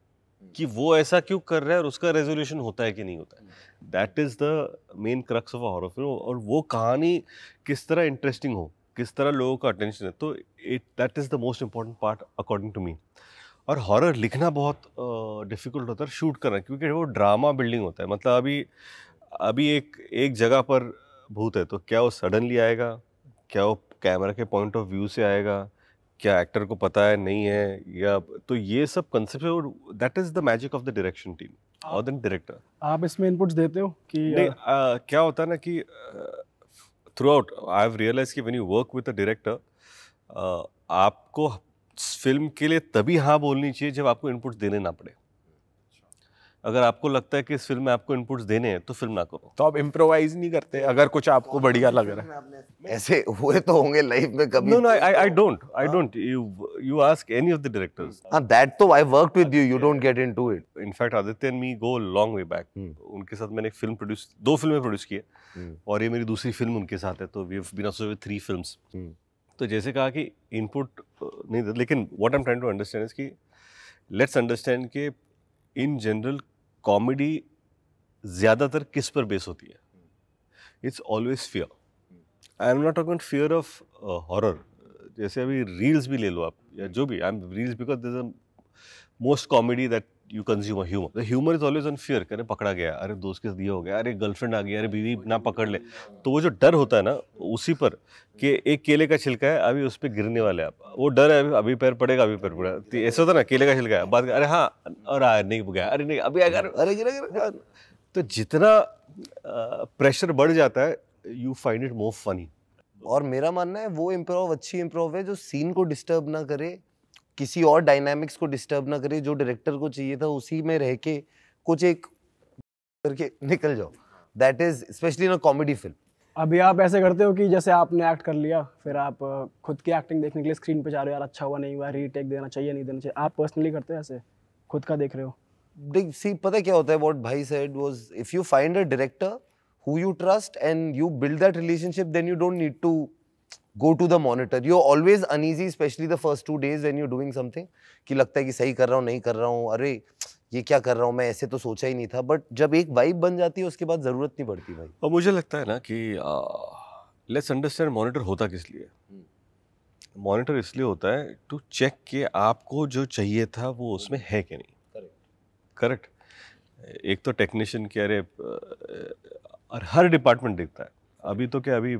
C: कि वो ऐसा क्यों कर रहा है और उसका रेजोल्यूशन होता है कि नहीं होता है। That is the main crux of a horror film और वो कहानी किस तरह इंटरेस्टिंग हो। किस तरह लोगों का अटेंशन है तो it that is the most important part according to me और हॉरर लिखना बहुत डिफ़िकल्ट होता है शूट करना क्योंकि वो ड्रामा बिल्डिंग होता है। मतलब अभी अभी एक एक जगह पर भूत है तो क्या वो सडनली आएगा? क्या वो कैमरा के पॉइंट ऑफ़ व्यू से आएगा? क्या एक्टर को पता है नहीं है? या तो ये सब concept that is the magic of the direction team और देन डायरेक्टर
D: आप इसमें इनपुट्स देते हो कि
C: नहीं अ, क्या होता है ना कि throughout, I've realized कि when you work with a director, uh, आपको फ़िल्म के लिए तभी हाँ बोलनी चाहिए जब आपको इनपुट्स देने ना पड़े अगर आपको लगता है कि इस फ़िल्म में आपको इनपुट्स देने हैं तो फ़िल्म ना करो
E: तो आप इम्प्रोवाइज नहीं करते अगर कुछ आपको बढ़िया लग रहा है
B: ऐसे हुए तो होंगे लाइफ में कभी
C: no, I, I, I don't. I don't. You, you ask any of the directors.
B: हाँ दैट तो I work with you you don't
C: get into it and me go a long way back.
B: Hmm.
C: उनके साथ मैंने एक film produce दो फ़िल्में produce की है
B: Hmm.
C: और ये मेरी दूसरी फ़िल्म उनके साथ है तो we have been also with three
B: films.
C: तो जैसे कहा कि इनपुट नहीं लेकिन what I am trying to understand is कि लेट्स अंडरस्टैंड कि इन जनरल कॉमेडी ज़्यादातर किस पर बेस होती है? It's always fear I am not account fear of horror जैसे अभी रील्स भी ले लो आप, या जो भी I am reels because this most comedy that you consume humour the humour is always on fear अरे पकड़ा गया, अरे दोस्त के साथ ये हो गया, अरे गर्लफ्रेंड आ गई अरे बीवी ना पकड़ ले। तो वो जो डर होता है ना, उसी पर कि एक केले का छिलका है, अभी उस पर गिरने वाले आप। वो डर है, अभी अभी पैर पड़ेगा, अभी पैर पड़ेगा। तो ऐसा होता ना, केले का छिलका है, बात अरे हाँ और आ, नहीं गया, अरे नहीं, अभी अगर
B: अरे गिरा गिरा
C: तो जितना प्रेशर बढ़ जाता है you find it more funny
B: और मेरा मानना है, वो इम्प्रोव अच्छी इम्प्रोव है, जो सीन को डिस्टर्ब ना करे किसी और डायनामिक्स को डिस्टर्ब ना करे जो डायरेक्टर को चाहिए था उसी में रह के कुछ एक करके निकल जाओ। That is specially in a comedy film
D: अभी आप ऐसे करते हो कि जैसे आपने एक्ट कर लिया फिर आप खुद की एक्टिंग देखने के लिए स्क्रीन पे जा रहे हो यार अच्छा हुआ नहीं हुआ रीटेक देना चाहिए नहीं देना चाहिए। आप पर्सनली करते हो ऐसे? खुद का देख रहे हो?
B: Big, see, पता क्या होता है what भाई said was if you find a director who you trust and you build that relationship then you don't need to go to the monitor. You're always uneasy especially the first two days when you're doing something कि लगता है कि सही कर रहा हूँ नहीं कर रहा हूँ अरे ये क्या कर रहा हूँ मैं ऐसे तो सोचा ही नहीं था। बट जब एक वाइब बन जाती है उसके बाद ज़रूरत नहीं पड़ती भाई।
C: और मुझे लगता है ना कि लेट्स अंडरस्टैंड मॉनिटर होता किस लिए। मॉनिटर इसलिए होता है टू चेक कि आपको जो चाहिए था वो उसमें है कि नहीं। करेक्ट एक तो टेक्नीशियन की अरे हर डिपार्टमेंट देखता है। अभी तो क्या अभी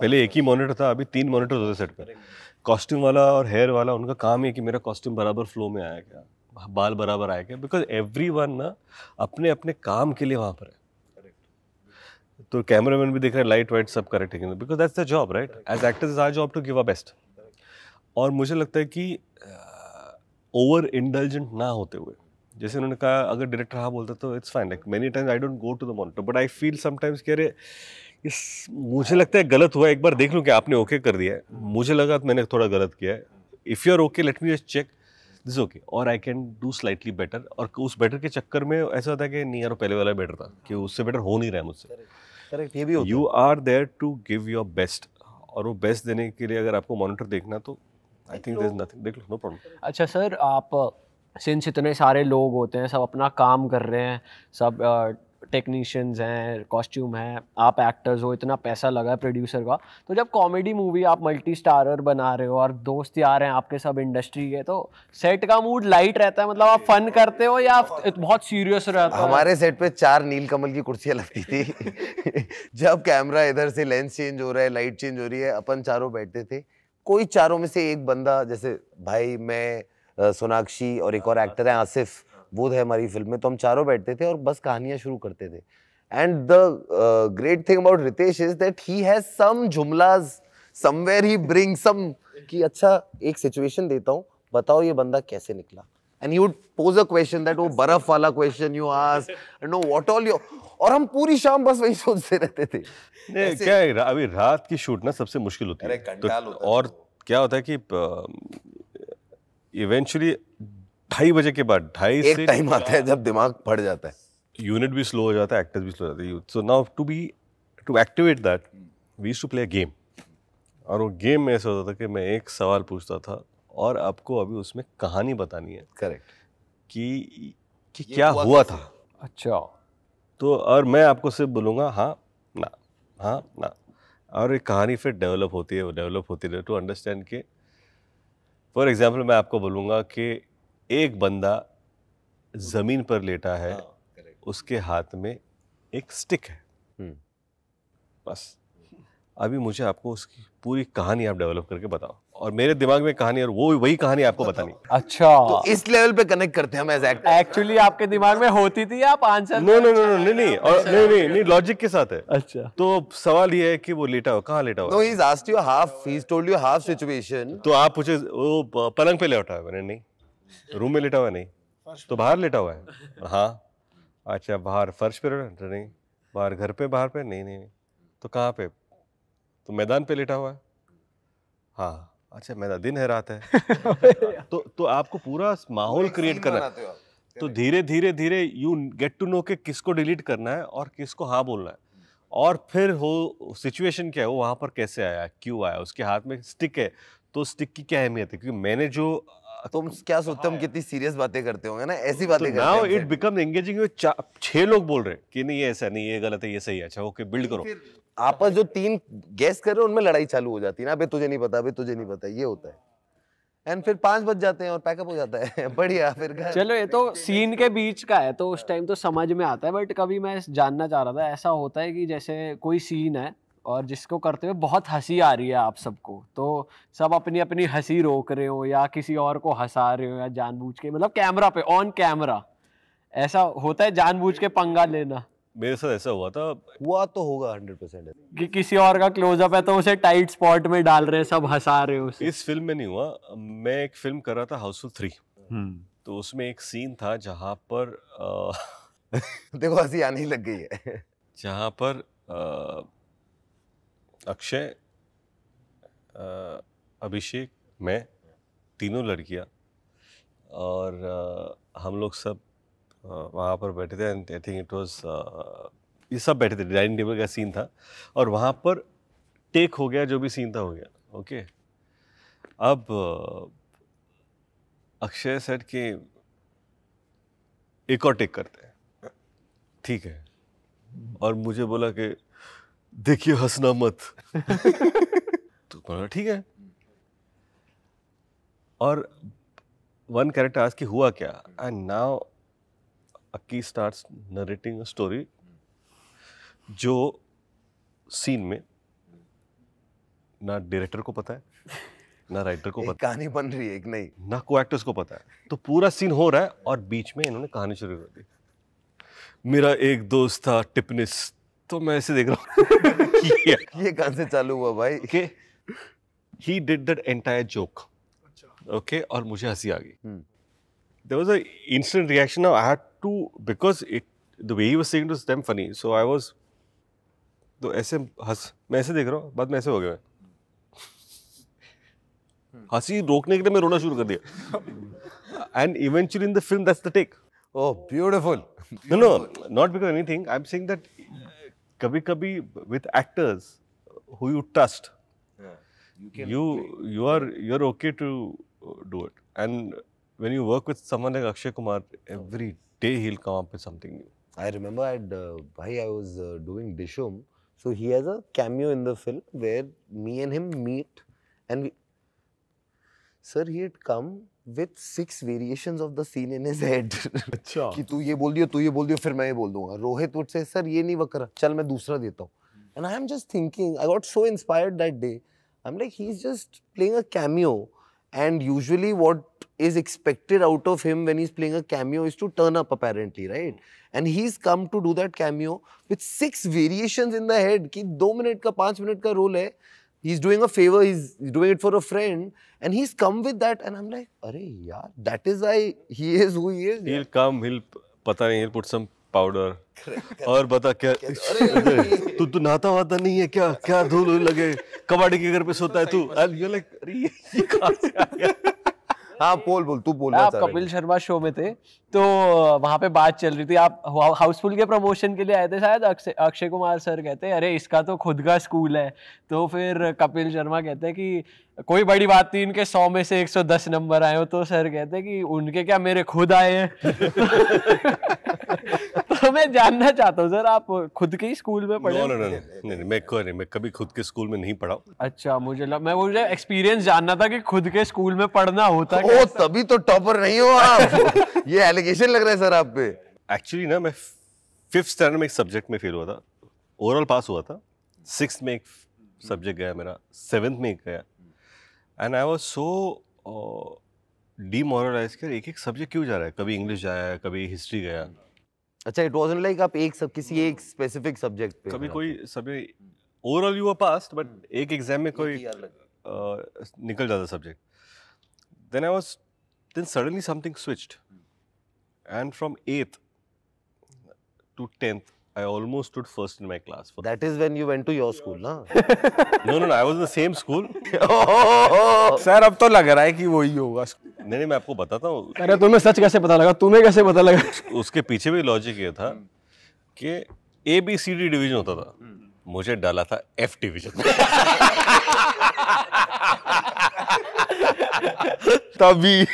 C: पहले एक ही मॉनिटर था अभी तीन मॉनिटर होते सेट पर कॉस्ट्यूम वाला और हेयर वाला उनका काम है कि मेरा कॉस्ट्यूम बराबर फ्लो में आया क्या? बाल बराबर आया क्या? बिकॉज़ एवरी वन ना अपने अपने काम के लिए वहाँ पर है। तो कैमरामैन भी देख रहे हैं लाइट वाइट सब करेक्ट है because that's the job right as actors is our job to give a best और मुझे लगता है कि ओवर uh, इंडल्जेंट ना होते हुए। जैसे उन्होंने कहा अगर डायरेक्टर हाँ बोलता तो it's fine like many times I don't go to the monitor but I feel sometimes कि अरे इस मुझे लगता है गलत हुआ एक बार देख लूँ कि आपने ओके कर दिया है। मुझे लगा तो मैंने थोड़ा गलत किया है। If you are okay let me just check this okay और I can do slightly better और उस बेटर के चक्कर में ऐसा होता है कि नहीं यार पहले वाला बेटर था कि उससे बेटर हो नहीं रहा है मुझसे।
B: करेक्ट ये भी होता
C: you are there to give your best और वो बेस्ट देने के लिए अगर आपको मॉनिटर देखना तो I think there is nothing देख लो नो प्रॉब्लम
A: अच्छा सर आप सिंस इतने सारे लोग होते हैं सब अपना काम कर रहे हैं सब टेक्नीशियंस हैं कॉस्ट्यूम हैं, आप एक्टर्स हो, इतना पैसा लगा है प्रोड्यूसर का तो जब कॉमेडी मूवी आप मल्टी स्टारर बना रहे हो और दोस्त यार हैं, आपके सब इंडस्ट्री के तो सेट का मूड लाइट रहता है मतलब आप फन करते हो या बहुत सीरियस रहता है?
B: हमारे सेट पे चार नील कमल की कुर्सियाँ लगती थी। जब कैमरा इधर से लेंस चेंज हो रहा है लाइट चेंज हो रही है, अपन चारों बैठते थे। कोई चारों में से एक बंदा, जैसे भाई, मैं सोनाक्षी और एक और एक्टर है, आसिफ। वो थे हमारी फ़िल्म में तो हम चारों बैठते थे और बस कहानियाँ शुरू करते थे। And the great thing about Ritesh is that he has some जुमलाज somewhere he bring some कि अच्छा एक सिचुएशन देता हूँ बताओ ये बंदा कैसे निकला। And he would pose a question that वो बर्फ़ वाला question you ask no what all you और हम पूरी शाम बस वही सोचते रहते थे।
C: नहीं क्या है रा- अभी रात की शूट ना सबसे मुश्किल होती है। तो
B: होता है
C: और क्या होता है कि इवेंचुअली ढाई बजे के बाद ढाई
B: एक
C: से
B: टाइम आता है जब दिमाग फट जाता है।
C: यूनिट भी स्लो हो जाता है एक्टर्स भी स्लो हो जाते हैं। So now to be to activate that we to play a game और वो गेम में ऐसा होता था कि मैं एक सवाल पूछता था और आपको अभी उसमें कहानी बतानी है।
B: करेक्ट
C: कि कि क्या हुआ हुआ था।
A: अच्छा।
C: तो और मैं आपको सिर्फ़ बोलूँगा हाँ ना हाँ ना। और एक कहानी फिर डेवलप होती है डेवलप होती है टू अंडरस्टैंड के फॉर एग्ज़ाम्पल मैं आपको बोलूँगा कि एक बंदा ज़मीन पर लेटा है उसके हाथ में एक स्टिक है।
B: हम्म।
C: बस। अभी मुझे आपको उसकी पूरी कहानी आप डेवलप करके बताओ। और मेरे दिमाग में कहानी और वो वही कहानी आपको बतानी
A: अच्छा।
B: तो इस लेवल पे कनेक्ट करते हैं हम एज एक्टर
A: एक्चुअली आपके दिमाग में होती थी आप answer
C: no no no no नहीं नहीं और नहीं नहीं नहीं लॉजिक के साथ है।
A: अच्छा।
C: तो सवाल ये है कि वो लेटा हुआ कहाँ लेटा
B: नो
C: हुआ? है?
B: He is asked you half he is told you half situation
C: तो आप पूछे वो पलंग पे लेटा हुआ है मैंने नहीं। रूम में लेटा हुआ नहीं? तो बाहर लेटा हुआ है? हाँ। अच्छा बाहर फर्श पे नहीं। बाहर घर पे बाहर पे? नहीं नहीं नहीं। तो कहाँ पे? तो मैदान पे लेटा हुआ है? हाँ। अच्छा मैदान दिन है रात है। तो तो आपको पूरा माहौल क्रिएट करना है। तो धीरे धीरे धीरे यू गेट टू नो कि किसको डिलीट करना है और किसको हाँ बोलना है। और फिर हो सिचुएशन क्या है? वो वहाँ पर कैसे आया? क्यों आया? उसके हाथ में स्टिक है। तो स्टिक की क्या अहमियत है? क्योंकि मैंने जो
B: तुम क्या सोचते हो हम कितनी सीरियस बातें करते होंगे ना? ऐसी बातें करते
C: नाउ
B: हैं
C: इट बिकम एंगेजिंग छह लोग बोल रहे हैं कि नहीं ये ऐसा नहीं ये गलत है ये सही है। अच्छा ओके बिल्ड करो।
B: आपस जो तीन गेस कर रहे हैं उनमें लड़ाई चालू हो जाती है ना? अबे तुझे नहीं पता अबे तुझे नहीं पता ये होता है। एंड फिर पाँच बज जाते हैं और पैकअप हो जाता है। बढ़िया फिर घर।
A: चलो ये तो सीन के बीच का है तो उस टाइम तो समझ में आता है बट कभी मैं जानना चाह रहा था ऐसा होता है कि जैसे कोई सीन है और जिसको करते हुए बहुत हँसी आ रही है आप सबको। तो सब अपनी अपनी हँसी रोक रहे हो या किसी और को हंसा रहे हो या जानबूझ के मतलब कैमरा पे ऑन कैमरा ऐसा होता है जानबूझ के पंगा लेना।
C: मेरे साथ ऐसा हुआ था
B: हुआ तो होगा हंड्रेड परसेंट
A: कि किसी और का क्लोजअप है तो उसे टाइट स्पॉट में डाल रहे हैं सब हंसा रहे हो
C: इस फ़िल्म में नहीं हुआ मैं एक फ़िल्म कर रहा था हाउसफुल थ्री तो उसमें एक सीन था जहाँ पर अ,
B: देखो हँसी आने ही लग गई है।
C: जहाँ पर अ, अक्षय अभिषेक, मैं, तीनों लड़कियाँ और हम लोग सब वहाँ पर बैठे थे and I think it was ये सब बैठे थे डाइनिंग टेबल का सीन था और वहाँ पर टेक हो गया जो भी सीन था हो गया ओके अब अक्षय सेट के एक और टेक करते हैं, ठीक है? और मुझे बोला कि देखिए हंसना मत। तो बोला ठीक है। और वन कैरेक्टर आज की हुआ क्या? And now Akki starts narrating a story जो सीन में ना डायरेक्टर को पता है ना राइटर को
B: एक
C: पता
B: कहानी बन रही है एक नहीं।
C: ना को एक्टर्स को पता है। तो पूरा सीन हो रहा है और बीच में इन्होंने कहानी शुरू कर दी। मेरा एक दोस्त था टिपनिस तो मैं ऐसे देख रहा हूँ। ये
B: कहाँ से चालू हुआ भाई?
C: के he did that entire joke okay? और मुझे हँसी आ गई। There was a instant reaction I had to because it the way was seeing to stem funny so I was तो ऐसे हंस मैं ऐसे देख रहा हूँ। बाद में ऐसे हो गया हम्म। हँसी रोकने के लिए मैं रोना शुरू कर दिया। And eventually in the film that's the take
B: oh beautiful
C: no no not because anything I am seeing that kabhi kabhi with actors who you trust you you are you're okay to uh, do it. And when you work with someone like akshay kumar every day he'll come up with something new.
B: I remember at uh, why I was uh, doing Dishum. So he has a cameo in the film where me and him meet, and we, sir, he had come with six variations of the scene in his head.
E: अच्छा
B: कि तू ये बोल दियो तू ये बोल दियो फिर मैं ये बोल दूँगा रोहित would say सर ये नहीं वकरा चल मैं दूसरा देता हूँ and I am just thinking I got so inspired that day I'm like he's just playing a cameo and usually what is expected out of him when he's playing a cameo is to turn up apparently right and he's come to do that cameo with six variations in the head कि दो minute का पाँच minute का role है he's doing a favor he's doing it for a friend and he's come with that and I'm like are yeah that is why he is who he is
C: He'll yeah. come he'll पता नहीं he'll put some powder और बता क्या तू तू नहाता वाता नहीं है क्या क्या धूल लगे कबाड़ी के घर पे सोता है तू and
B: हाँ बोल बोल तू बोल
A: आप कपिल शर्मा शो में थे तो वहाँ पे बात चल रही थी। आप हाउसफुल के प्रमोशन के लिए आए थे शायद? अक्षय कुमार सर कहते हैं अरे इसका तो खुद का स्कूल है। तो फिर कपिल शर्मा कहते हैं कि कोई बड़ी बात नहीं इनके सौ में से 110 नंबर आए हो। तो सर कहते हैं कि उनके क्या मेरे खुद आए हैं? तो मैं जानना चाहता हूँ सर आप खुद के ही स्कूल में पढ़े
C: नो नो नो नहीं नहीं मैं कोई नहीं मैं कभी खुद के स्कूल में नहीं पढ़ा
A: अच्छा मुझे लग, मैं मुझे एक्सपीरियंस जानना था कि खुद के स्कूल में पढ़ना होता
B: ओ
A: है
B: तभी तो टॉपर नहीं हो आप। ये एलिगेशन लग रहा है सर आप पे।
C: एक्चुअली ना मैं फिफ्थ स्टैंडर्ड में एक सब्जेक्ट में फेल हुआ था। ओवरऑल पास हुआ था। सिक्स में एक सब्जेक्ट गया मेरा। सेवेंथ में एक गया। And I was so demoralise कर एक एक सब्जेक्ट क्यों जा रहा है? कभी इंग्लिश जाया कभी हिस्ट्री गया।
B: अच्छा इट वाजंट लाइक आप एक सब किसी एक स्पेसिफिक सब्जेक्ट पे
C: कभी कोई सभी ओवरऑल यू पास्ट बट एक एग्ज़ाम में कोई निकल जाता subject then I was then suddenly something switched and from eighth to tenth I almost stood first in my class for
B: that is when you went to your school ना
C: no no no i was in the same school.
E: Sir अब तो लग रहा है कि वही होगा।
C: नहीं नहीं मैं आपको बताता हूँ।
D: अरे तुम्हें सच कैसे पता लगा? तुम्हें कैसे पता लगा?
C: उसके पीछे भी लॉजिक ये था कि A B C D division होता था। मुझे डाला था एफ़ डिवीज़न
E: तभी।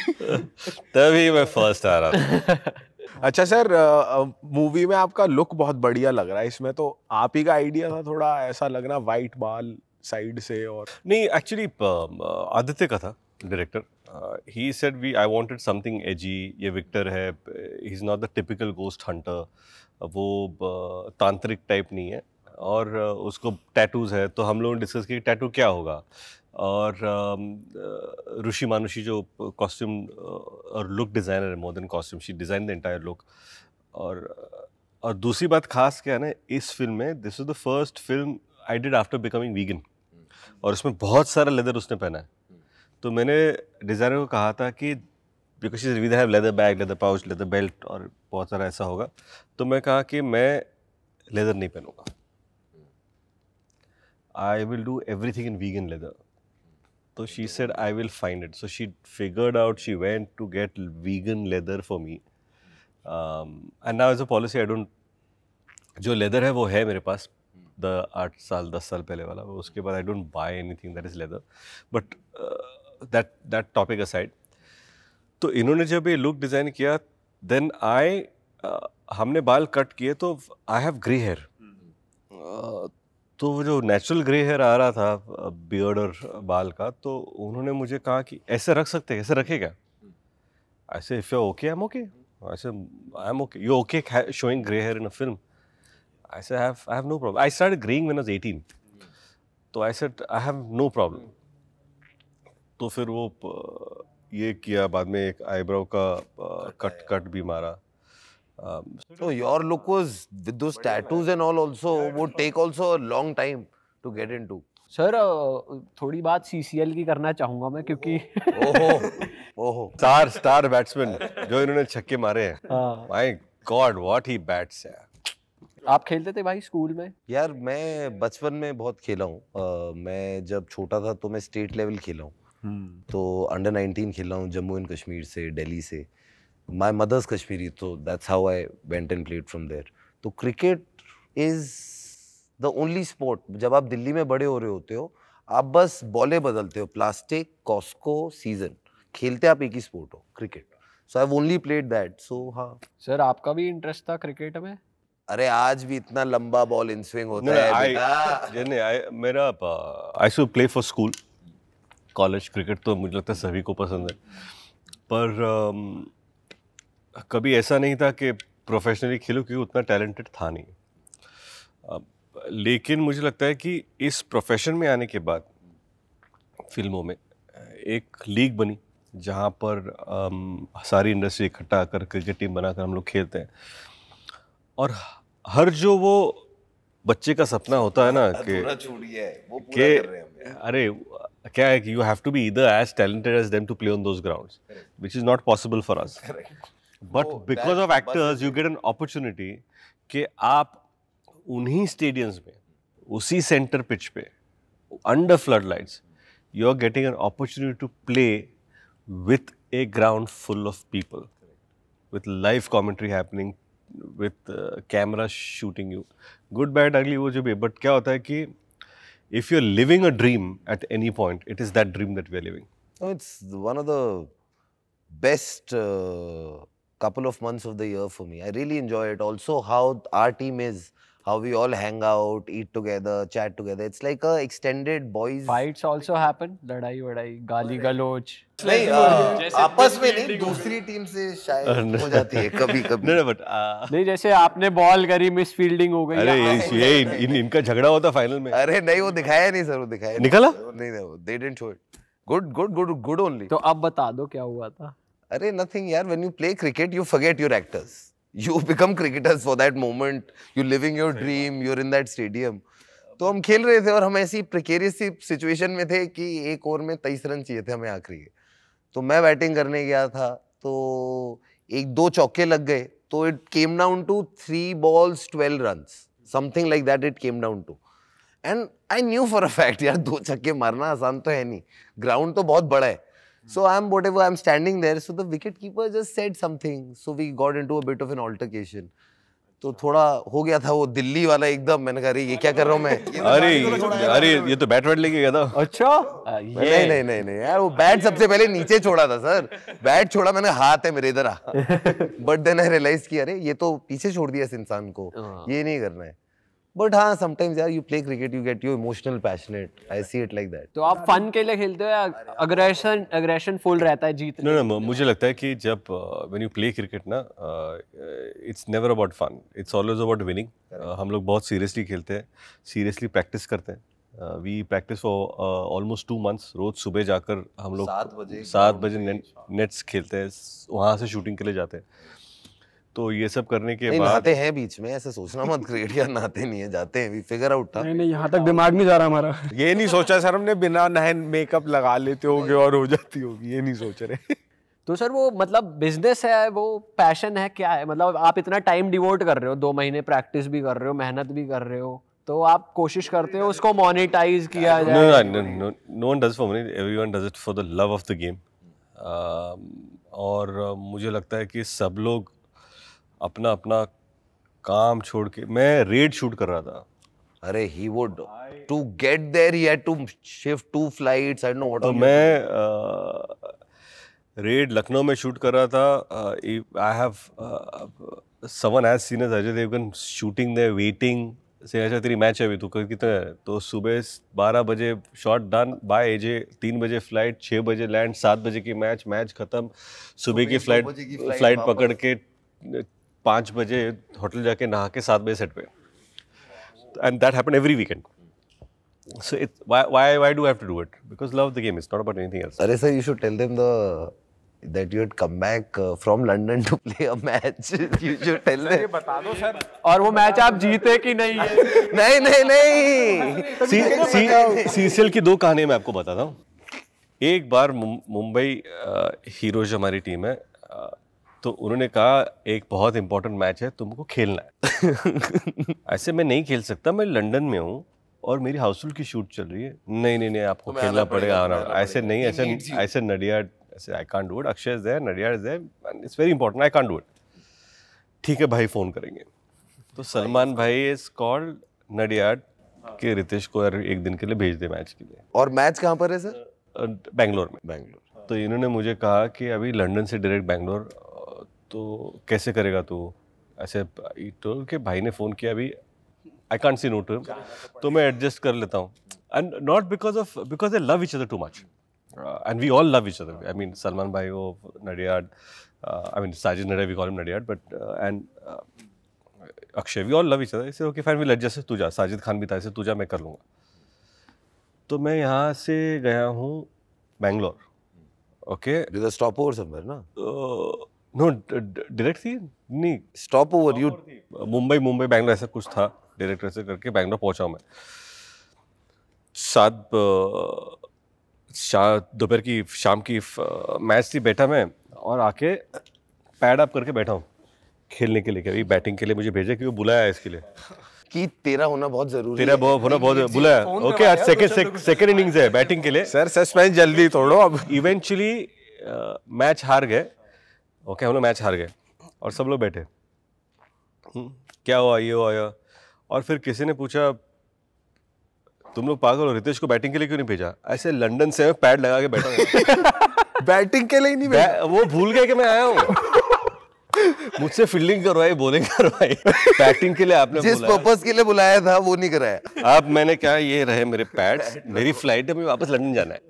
C: तभी मैं फ़र्स्ट आ रहा था।
E: अच्छा सर मूवी में आपका लुक बहुत बढ़िया लग रहा है। इसमें तो आप ही का आइडिया था थोड़ा ऐसा लग रहा वाइट बाल साइड से और
C: नहीं एक्चुअली आदित्य का था director he said we I wanted something edgy ये विक्टर है he is not the typical ghost hunter वो तांत्रिक टाइप नहीं है। और उसको टैटूज है। तो हम लोगों ने डिस्कस किया टैटू क्या होगा। और ऋषि मानुषी जो कॉस्ट्यूम और लुक डिज़ाइनर है more than costume she design the entire look और और दूसरी बात खास क्या है ना इस फ़िल्म में this is the first film I did after becoming vegan और उसमें बहुत सारा लेदर उसने पहना है। तो मैंने डिज़ाइनर को कहा था कि because we have leather bag leather pouch leather belt और बहुत सारा ऐसा होगा तो मैं कहा कि मैं लेदर नहीं पहनूँगा। I will do everything in vegan leather. So she said, I will find it. So she figured out, she went to get vegan leather for me. Um, and now as a policy, I don't, जो leather है वो है मेरे पास the आठ साल दस साल पहले वाला उसके बाद I don't buy anything that is leather but that that topic aside तो इन्होंने जब ये लुक डिज़ाइन किया देन आई हमने बाल कट किए तो आई हैव ग्रे हेयर तो वो जो नेचुरल ग्रे हेयर आ रहा था बियर्ड और बाल का तो उन्होंने मुझे कहा कि ऐसे रख सकते हैं ऐसे रखे क्या ऐसे if you okay I am okay ऐसे I am okay you okay showing grey hair in a film I said, have I have no problem. I started graying when I was 18. तो I said, I have no problem. तो फिर वो ये किया बाद में एक आईब्रो का कट कट भी मारा Um,
B: So your look was with those tattoos and all also would take also a long time to get into.
A: Sir थोड़ी बात सीसीएल की करना चाहूँगा मैं क्योंकि
B: ओहो ओहो
C: स्टार स्टार बैट्समैन जो इन्होंने छक्के मारे हैं।
A: हाँ,
C: my god what he bats है।
A: आप खेलते थे भाई स्कूल में?
B: यार मैं बचपन में बहुत खेला हूँ। मैं जब छोटा था तो मैं स्टेट लेवल खेला हूँ। तो अंडर 19 खेला हूँ जम्मू एंड कश्मीर से दिल्ली से। माय मदर्स कश्मीरी तो that's how I went and played from there तो cricket is the only sport जब आप दिल्ली में बड़े हो रहे होते हो आप बस बॉलें बदलते हो प्लास्टिक कॉस्को सीज़न खेलते आप एक ही स्पोर्ट हो cricket so I only played that so हाँ.
A: सर आपका भी इंटरेस्ट था क्रिकेट में?
B: अरे आज भी इतना लंबा बॉल इन स्विंग होता
C: no,
B: है
C: जने, I, मेरा I shoe play for school college cricket तो मुझे लगता है सभी को पसंद है. पर um, कभी ऐसा नहीं था कि प्रोफेशनली खेलूं क्योंकि उतना टैलेंटेड था नहीं। लेकिन मुझे लगता है कि इस प्रोफेशन में आने के बाद फ़िल्मों में एक लीग बनी जहाँ पर um, सारी इंडस्ट्री इकट्ठा कर क्रिकेट टीम बनाकर हम लोग खेलते हैं। और हर जो वो बच्चे का सपना होता है ना कि कि अरे क्या है कि यू हैव टू बी इधर as talented as them to play on those grounds which is not possible
B: for
C: us
B: but
C: because
B: of
C: actors you get an opportunity कि आप उन्हीं स्टेडियम्स में उसी सेंटर पिच पे under flood lights you are getting an opportunity to play with a ground full of people with live commentary happening with camera shooting you good bad ugly वो जो भी but क्या होता है कि if you are living a dream at any point it is that dream that we are living
B: it's one of the best couple of months of the year for me. I really enjoy it. Also, how our team is, how we all hang out, eat together, chat together. It's like a extended boys.
A: Fights also happen लड़ाई वड़ाई गाली गलोच
B: नहीं आपस में नहीं दूसरी team से शायद हो जाती है कभी कभी
C: no but uh,
A: नहीं जैसे आपने बॉल करी मिस फील्डिंग हो गई
C: अरे
A: ये
C: ये इन, इन, इनका झगड़ा होता फाइनल में
B: अरे नहीं वो दिखाया नहीं सर वो दिखाया नहीं।
C: निकाला?
B: नहीं नहीं they didn't show it good good good good only
A: तो अब बता दो क्या हुआ था
B: अरे नथिंग यार when you play cricket you forget your actors you become cricketers for that moment you living your dream you in that stadium तो हम खेल रहे थे और हम ऐसी प्रिकेरियस सी सिचुएशन में थे कि एक ओवर में तेईस रन चाहिए थे हमें आखिरी के। तो मैं बैटिंग करने गया था तो एक दो चौके लग गए तो it came down to three balls twelve run something like that it came down to and I knew for a fact यार दो छक्के मारना आसान तो है नहीं। ग्राउंड तो बहुत बड़ा है। So I'm whatever I'm standing there. So the wicket keeper just said something. So we got into a bit of an altercation. तो थोड़ा हो गया था वो दिल्ली वाला एकदम। मैंने कहा ये क्या कर रहा हूँ मैं?
C: अरे अरे ये तो बैट वैट लेके गया था।
A: अच्छा? अ,
B: नहीं
A: ये
B: नहीं नहीं नहीं यार वो बैट सबसे पहले नीचे छोड़ा था सर। बैट छोड़ा मैंने हाथ है मेरे इधर आ। बट देन आई रियलाइज़ किया अरे ये तो पीछे छोड़ दिया इस इंसान को।
A: हाँ।
B: ये नहीं करना है। बट हाँ समटाइम्स यार you play cricket you get you emotional passionate I see it like that
A: तो आप फन के लिए खेलते हो या अग्रेशन अग्रेशन फुल रहता है जीत
C: नो नो मुझे लगता है कि जब व्हेन यू प्ले क्रिकेट ना it's never about fun it's always about winning हम लोग बहुत सीरियसली खेलते हैं सीरियसली प्रैक्टिस करते हैं. We practice for almost two months रोज सुबह जाकर हम लोग
B: सात बजे
C: सात बजे नेट्स खेलते हैं वहाँ से शूटिंग के लिए जाते हैं. तो ये सब करने के बाद
B: नहाते हैं बीच में ऐसे सोचना मत क्रिकेट यार नहाते नहीं है जाते हैं वी फिगर आउट था
D: नहीं नहीं यहाँ तक दिमाग नहीं जा रहा हमारा
E: ये नहीं सोचा सर हमने बिना नहन मेकअप लगा लेते होगे और हो जाती होगी ये नहीं सोच रहे
A: तो सर वो मतलब बिज़नेस है वो पैशन है क्या है मतलब आप इतना टाइम डिवोट कर रहे हो दो महीने प्रैक्टिस भी कर रहे हो मेहनत भी कर रहे हो तो आप कोशिश करते हो उसको मोनेटाइज किया जाए
C: one does for money. Everyone does it for the love of the game. Um, और uh, मुझे लगता है कि सब लोग अपना अपना काम छोड़ के मैं रेड शूट कर रहा था।
B: अरे get there he had to shift two flights I don't know what
C: तो
B: all he
C: मैं रेड लखनऊ में शूट कर रहा था I have someone has seen as Ajay Devgan shooting there waiting से अच्छा तेरी मैच है अभी तू कितना है? तो सुबह बारह बजे शॉट डन बाय एजे तीन बजे फ़्लाइट छः बजे लैंड सात बजे की मैच मैच खत्म सुबह की फ़्लाइट फ़्लाइट पकड़ के पाँच बजे होटल जाके नहा के सात बजे सेट पे। And that happen every weekend so it why why do have to do it because love the game is not about anything else
B: अरे sir you should tell them the that you had come back from London to play a match you should tell them
E: बता दो sir.
A: और वो match आप जीते कि नहीं?
B: नहीं नहीं नहीं।
C: सी सी सीसीएल की दो कहानियाँ मैं आपको बताता हूँ। एक बार मुंबई uh, हीरोज हमारी टीम है uh, तो उन्होंने कहा एक बहुत इंपॉर्टेंट मैच है तुमको खेलना है। ऐसे मैं नहीं खेल सकता मैं लंदन में हूँ और मेरी हाउसफुल की शूट चल रही है। नहीं नहीं नहीं आपको खेलना पड़ेगा आना ऐसे नहीं ऐसे ऐसे नडियाड ऐसे I can't do it Akshay is there Nadiad is there it's very important I can't do it ठीक है भाई फ़ोन करेंगे। तो सलमान भाई इज़ कॉल्ड नडियाड के रितेश को यार एक दिन के लिए भेज दे मैच के लिए।
B: और मैच कहाँ पर है सर
C: बैंगलोर में।
B: बैंगलोर।
C: तो इन्होंने मुझे कहा कि अभी लंदन से डायरेक्ट बैंगलोर तो कैसे करेगा तू? ऐसे टोल के भाई ने फ़ोन किया अभी I can't say no to तो मैं एडजस्ट कर लेता हूँ। And not because of because they love each other too much and we all love each other I mean Salman भाई वो Nadiad I mean Sajid Nadiad we call him Nadiad but and Akshay we all love each other इसे okay fine we adjust तू जा। साजिद खान भी था। इसे तू जा मैं कर लूँगा। तो मैं यहाँ से गया हूँ Bangalore.
B: Okay stop over somewhere, ना?
C: नो डायरेक्ट थी? नहीं।
B: Stop over you
C: Mumbai Mumbai Bangalore ऐसा कुछ था। डायरेक्ट ऐसे करके बैंगलोर पहुँचा मैं। सात दोपहर की शाम की मैच थी बैठा मैं और आके पैड अप करके बैठा हूँ। खेलने के लिए कभी बैटिंग के लिए मुझे भेजा क्योंकि बुलाया है इसके लिए।
B: कि तेरा होना बहुत ज़रूरी
C: तेरा
B: है।
C: बहुत होना बहुत बुलाया। ओके आज सेकंड सेकंड इनिंग्स है बैटिंग के लिए।
E: सर सस्पेंस जल्दी तोड़ो अब।
C: इवेंचुअली मैच हार गए। ओके हम लोग मैच हार गए। और सब लोग बैठे। हम्म, क्या हुआ? ये हुआ या और फिर किसी ने पूछा तुम लोग पागल हो रितेश को बैटिंग के लिए क्यों नहीं भेजा? ऐसे लंदन से मैं पैड लगा के बैठा
E: बैटिंग के लिए नहीं
C: बै- वो भूल गए कि मैं आया हूँ। मुझसे फील्डिंग करवाई बॉलिंग करवाई। बैटिंग के लिए आपने
B: जिस पर्पस के लिए बुलाया था वो नहीं कराया।
C: अब मैंने कहा ये रहे मेरे पैड्स मेरी फ़्लाइट है मुझे वापस लंदन जाना है।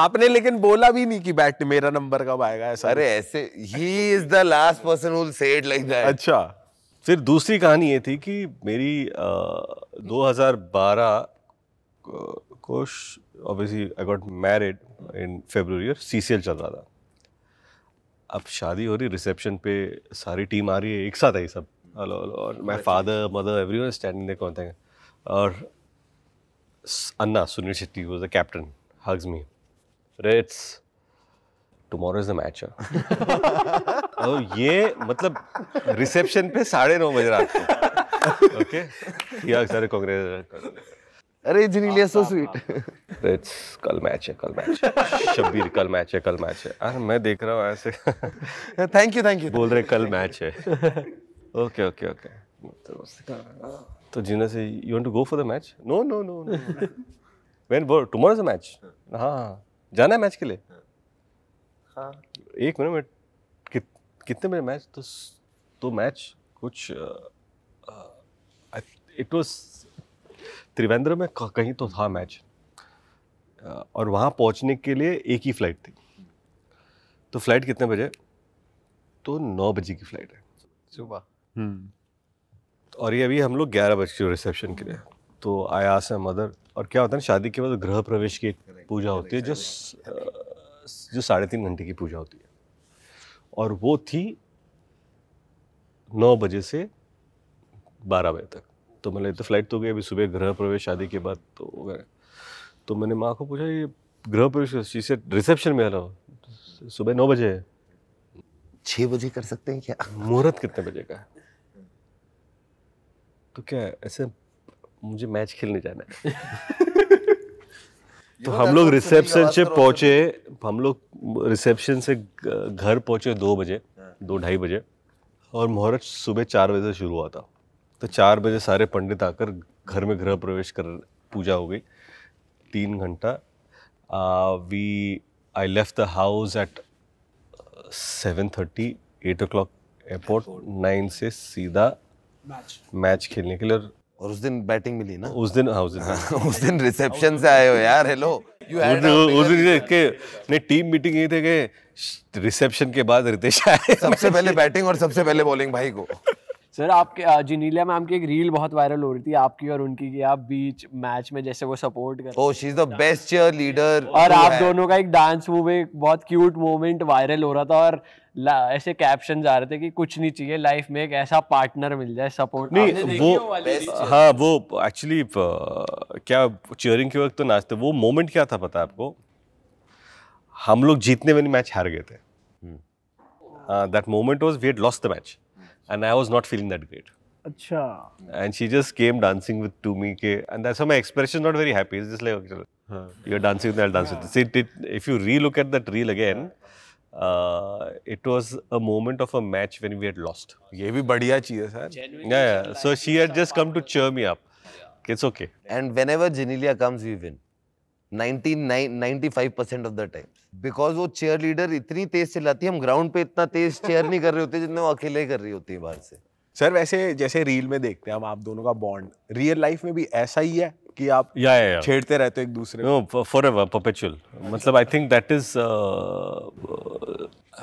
E: आपने लेकिन बोला भी नहीं कि बैट मेरा नंबर कब आएगा ऐसा
B: अरे ऐसे he is the last person who say like that
E: अच्छा
C: फिर दूसरी कहानी ये थी कि मेरी अ, 2012 को- obviously I got married in February और सीसीएल चल रहा था। अब शादी हो रही रिसेप्शन पे सारी टीम आ रही है एक साथ है सब। हेलो हेलो और my father mother everyone standing there कौन थे? और Anna Sunil Shetty was the captain hugs me rates tomorrow is the match और ये मतलब रिसेप्शन पे साढ़े नौ बजे रात को। ओके या सारे कांग्रेस
B: अरे जिनीलिया सो स्वीट
C: रेट्स कल मैच है कल मैच है। शब्बीर कल मैच है कल मैच है। अरे मैं देख रहा हूँ ऐसे।
B: थैंक यू थैंक यू
C: बोल रहे कल मैच है। ओके ओके ओके तो कहा, तो जीना से you want to go for the match no no no when वो टुमारो इज़ अ मैच हाँ हाँ। जाना है मैच के लिए? हाँ। एक मिनट में कित, कितने बजे मैच तो तो मैच कुछ इट वॉज़ त्रिवेंद्र में कहीं तो था मैच और वहाँ पहुँचने के लिए एक ही फ़्लाइट थी। तो फ़्लाइट कितने बजे? तो नौ बजे की फ़्लाइट है।
B: सुबह।
C: और ये अभी हम लोग ग्यारह बजे के रिसेप्शन के लिए। तो आया से मदर और क्या होता है ना शादी के बाद गृह प्रवेश की एक पूजा होती है जो जो साढ़े तीन घंटे की पूजा होती है। और वो थी नौ बजे से बारह बजे तक। तो मैंने तो फ़्लाइट तो गई अभी सुबह गृह प्रवेश शादी के बाद तो हो गए। तो मैंने माँ को पूछा ये गृह प्रवेश से रिसेप्शन में हेलो सुबह नौ बजे है।
B: छह बजे कर सकते हैं क्या?
C: मुहूर्त कितने बजे का है? तो क्या ऐसे मुझे मैच खेलने जाना है। तो हम लोग रिसेप्शन से पहुँचे हम लोग रिसेप्शन से घर पहुँचे दो बजे दो ढाई बजे और मुहूर्त सुबह चार बजे से शुरू हुआ था। तो चार बजे सारे पंडित आकर घर में गृह प्रवेश कर पूजा हो गई। तीन घंटा we I left the house at seven thirty at o'clock airport nine से सीधा मैच खेलने के लिए
B: और उस दिन बैटिंग मिली ना?
C: उस दिन हाँ उस दिन। हाँ।
B: उस दिन रिसेप्शन से आए हो यार हेलो यू
C: उस दिन उस दिन के नहीं टीम मीटिंग ये थे कि रिसेप्शन के बाद रितेश आए
B: सबसे पहले बैटिंग और सबसे पहले बॉलिंग भाई को।
A: सर आपके जिनीलिया मैम की एक रील बहुत वायरल हो रही थी आपकी और उनकी कि आप बीच मैच में जैसे वो सपोर्ट कर
B: ओ she is the best cheerleader
A: और आप दोनों का एक डांस मूव एक बहुत क्यूट मोमेंट वायरल हो रहा था और ऐसे कैप्शन आ रहे थे कि कुछ नहीं चाहिए लाइफ में एक ऐसा पार्टनर मिल जाए सपोर्ट
C: नहीं वो हाँ वो एक्चुअली क्या चेयरिंग के वक्त तो नाचते वो मोमेंट क्या था पता आपको? हम लोग जीतने वाली मैच हार गए थे। That moment was wait loss the match and I was not feeling that great
D: अच्छा।
C: And she just came dancing with to me के and that's my expression not very happy just like you are dancing with that dance with see if you relook at that reel again it was a moment of a match when we had lost
E: ये भी बढ़िया चीज़ है
C: sir. So she had just come to cheer me up it's okay
B: and whenever Genelia comes we win 99.95% वो cheerleader इतनी तेज चलाती है हम ग्राउंड पे इतना तेज चेयर नहीं कर रहे होते होती है बाहर से।
E: सर वैसे जैसे रील में देखते हैं हम आप दोनों का बॉन्ड रियल लाइफ में भी ऐसा ही है? कि आप
C: या, या, या।
E: छेड़ते रहते हो एक दूसरे
C: नो फॉर एवर परपेचुअल मतलब I think that is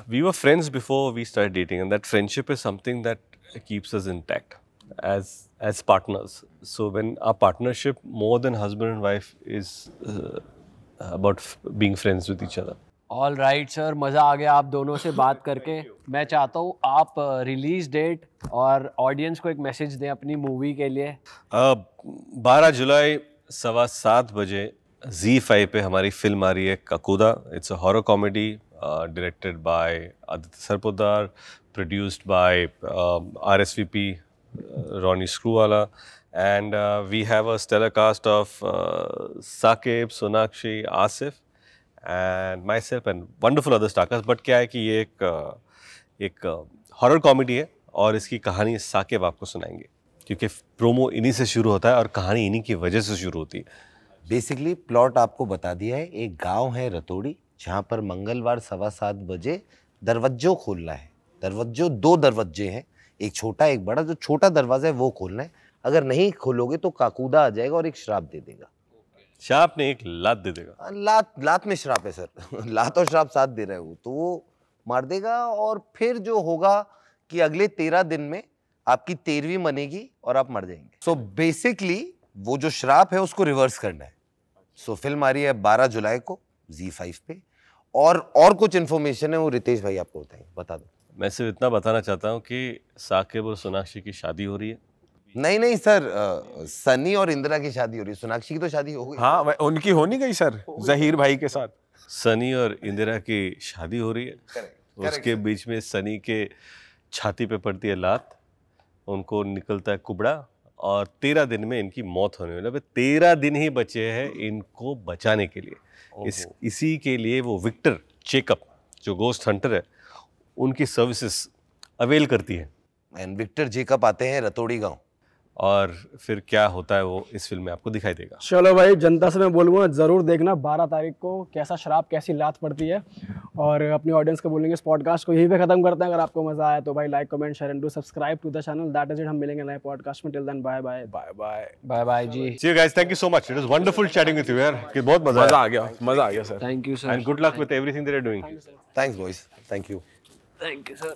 C: we were friends before we start dating and that friendship is something that keeps us intact as as partners so when a partnership more than husband and wife is about being friends with each other
A: all right sir मज़ा आ गया आप दोनों से बात करके। मैं चाहता हूँ आप रिलीज़ डेट और ऑडियंस को एक मैसेज दें अपनी मूवी के लिए।
C: बारह जुलाई सवा सात बजे जी फाइव पे हमारी फ़िल्म आ रही है Kakuda. It's a horror comedy directed by Aditya Sarpotdar produced by R S V P Ronnie Screwwala and uh, we have a stellar cast of uh, Sakib, Sonakshi, Asif and myself and wonderful other stars. But क्या है कि ये एक uh, एक horror comedy है और इसकी कहानी साकेब आपको सुनाएँगे। क्योंकि प्रोमो इन्हीं से शुरू होता है और कहानी इन्हीं की वजह से शुरू होती है।
B: बेसिकली प्लॉट आपको बता दिया है एक गाँव है रतोड़ी जहाँ पर मंगलवार सवा सात बजे दरवाजो खोलना है। दरवाजो दो दरवाजे हैं एक छोटा एक बड़ा जो छोटा दरवाज़ा है वो खोलना है। अगर नहीं खोलोगे तो काकूदा आ जाएगा और एक श्राप दे देगा।
C: शाप ने एक लात दे देगा।
B: हाँ, लात लात में श्राप है सर। लात और श्राप साथ दे रहे हो तो वो मार देगा और फिर जो होगा कि अगले तेरह दिन में आपकी तेरहवीं मनेगी और आप मर जाएँगे। सो so बेसिकली वो जो श्राप है उसको रिवर्स करना है। सो so, फ़िल्म आ रही है बारह जुलाई को जी फाइव पे। और और कुछ इन्फॉर्मेशन है वो रितेश भाई आपको बताएँगे बता दो।
C: मैं सिर्फ़ इतना बताना चाहता हूँ कि साकिब और सोनाक्षी की शादी हो रही है।
B: नहीं नहीं सर सनी और इंदिरा की शादी हो रही है। सोनाक्षी की तो शादी हो गई।
E: हाँ उनकी हो नहीं गई सर जहीर भाई के साथ।
C: सनी और इंदिरा की शादी हो रही है। उसके बीच में सनी के छाती पे पड़ती है लात उनको निकलता है कुबड़ा और तेरह दिन में इनकी मौत होने वाली है। तेरह दिन ही बचे हैं इनको बचाने के लिए। इस इसी के लिए वो विक्टर चेकअप जो गोस्ट हंटर है उनकी सर्विसेज़ अवेल करती है।
B: एंड विक्टर जेकब आते हैं रतोड़ी गाँव।
C: और फिर क्या होता है वो इस फ़िल्म में आपको दिखाई देगा।
D: चलो भाई जनता से मैं बोलूँगा ज़रूर देखना बारह तारीख को कैसा शराब कैसी लात पड़ती है। और अपनी ऑडियंस को बोलेंगे इस पॉडकास्ट को यहीं पे ख़त्म करते हैं अगर आपको मज़ा आया तो भाई like comment share and do subscribe to the channel that is it हम मिलेंगे नए पॉडकास्ट में. Till then bye bye
E: bye bye
A: bye bye ji.
C: See you guys. Thank you so much. It was wonderful chatting with you यार कि बहुत मज़ा
E: मज़ा आ गया मज़ा आ गया sir
A: thank you sir
C: and good luck with everything that you're doing.
B: Thanks boys thank you
A: thank you sir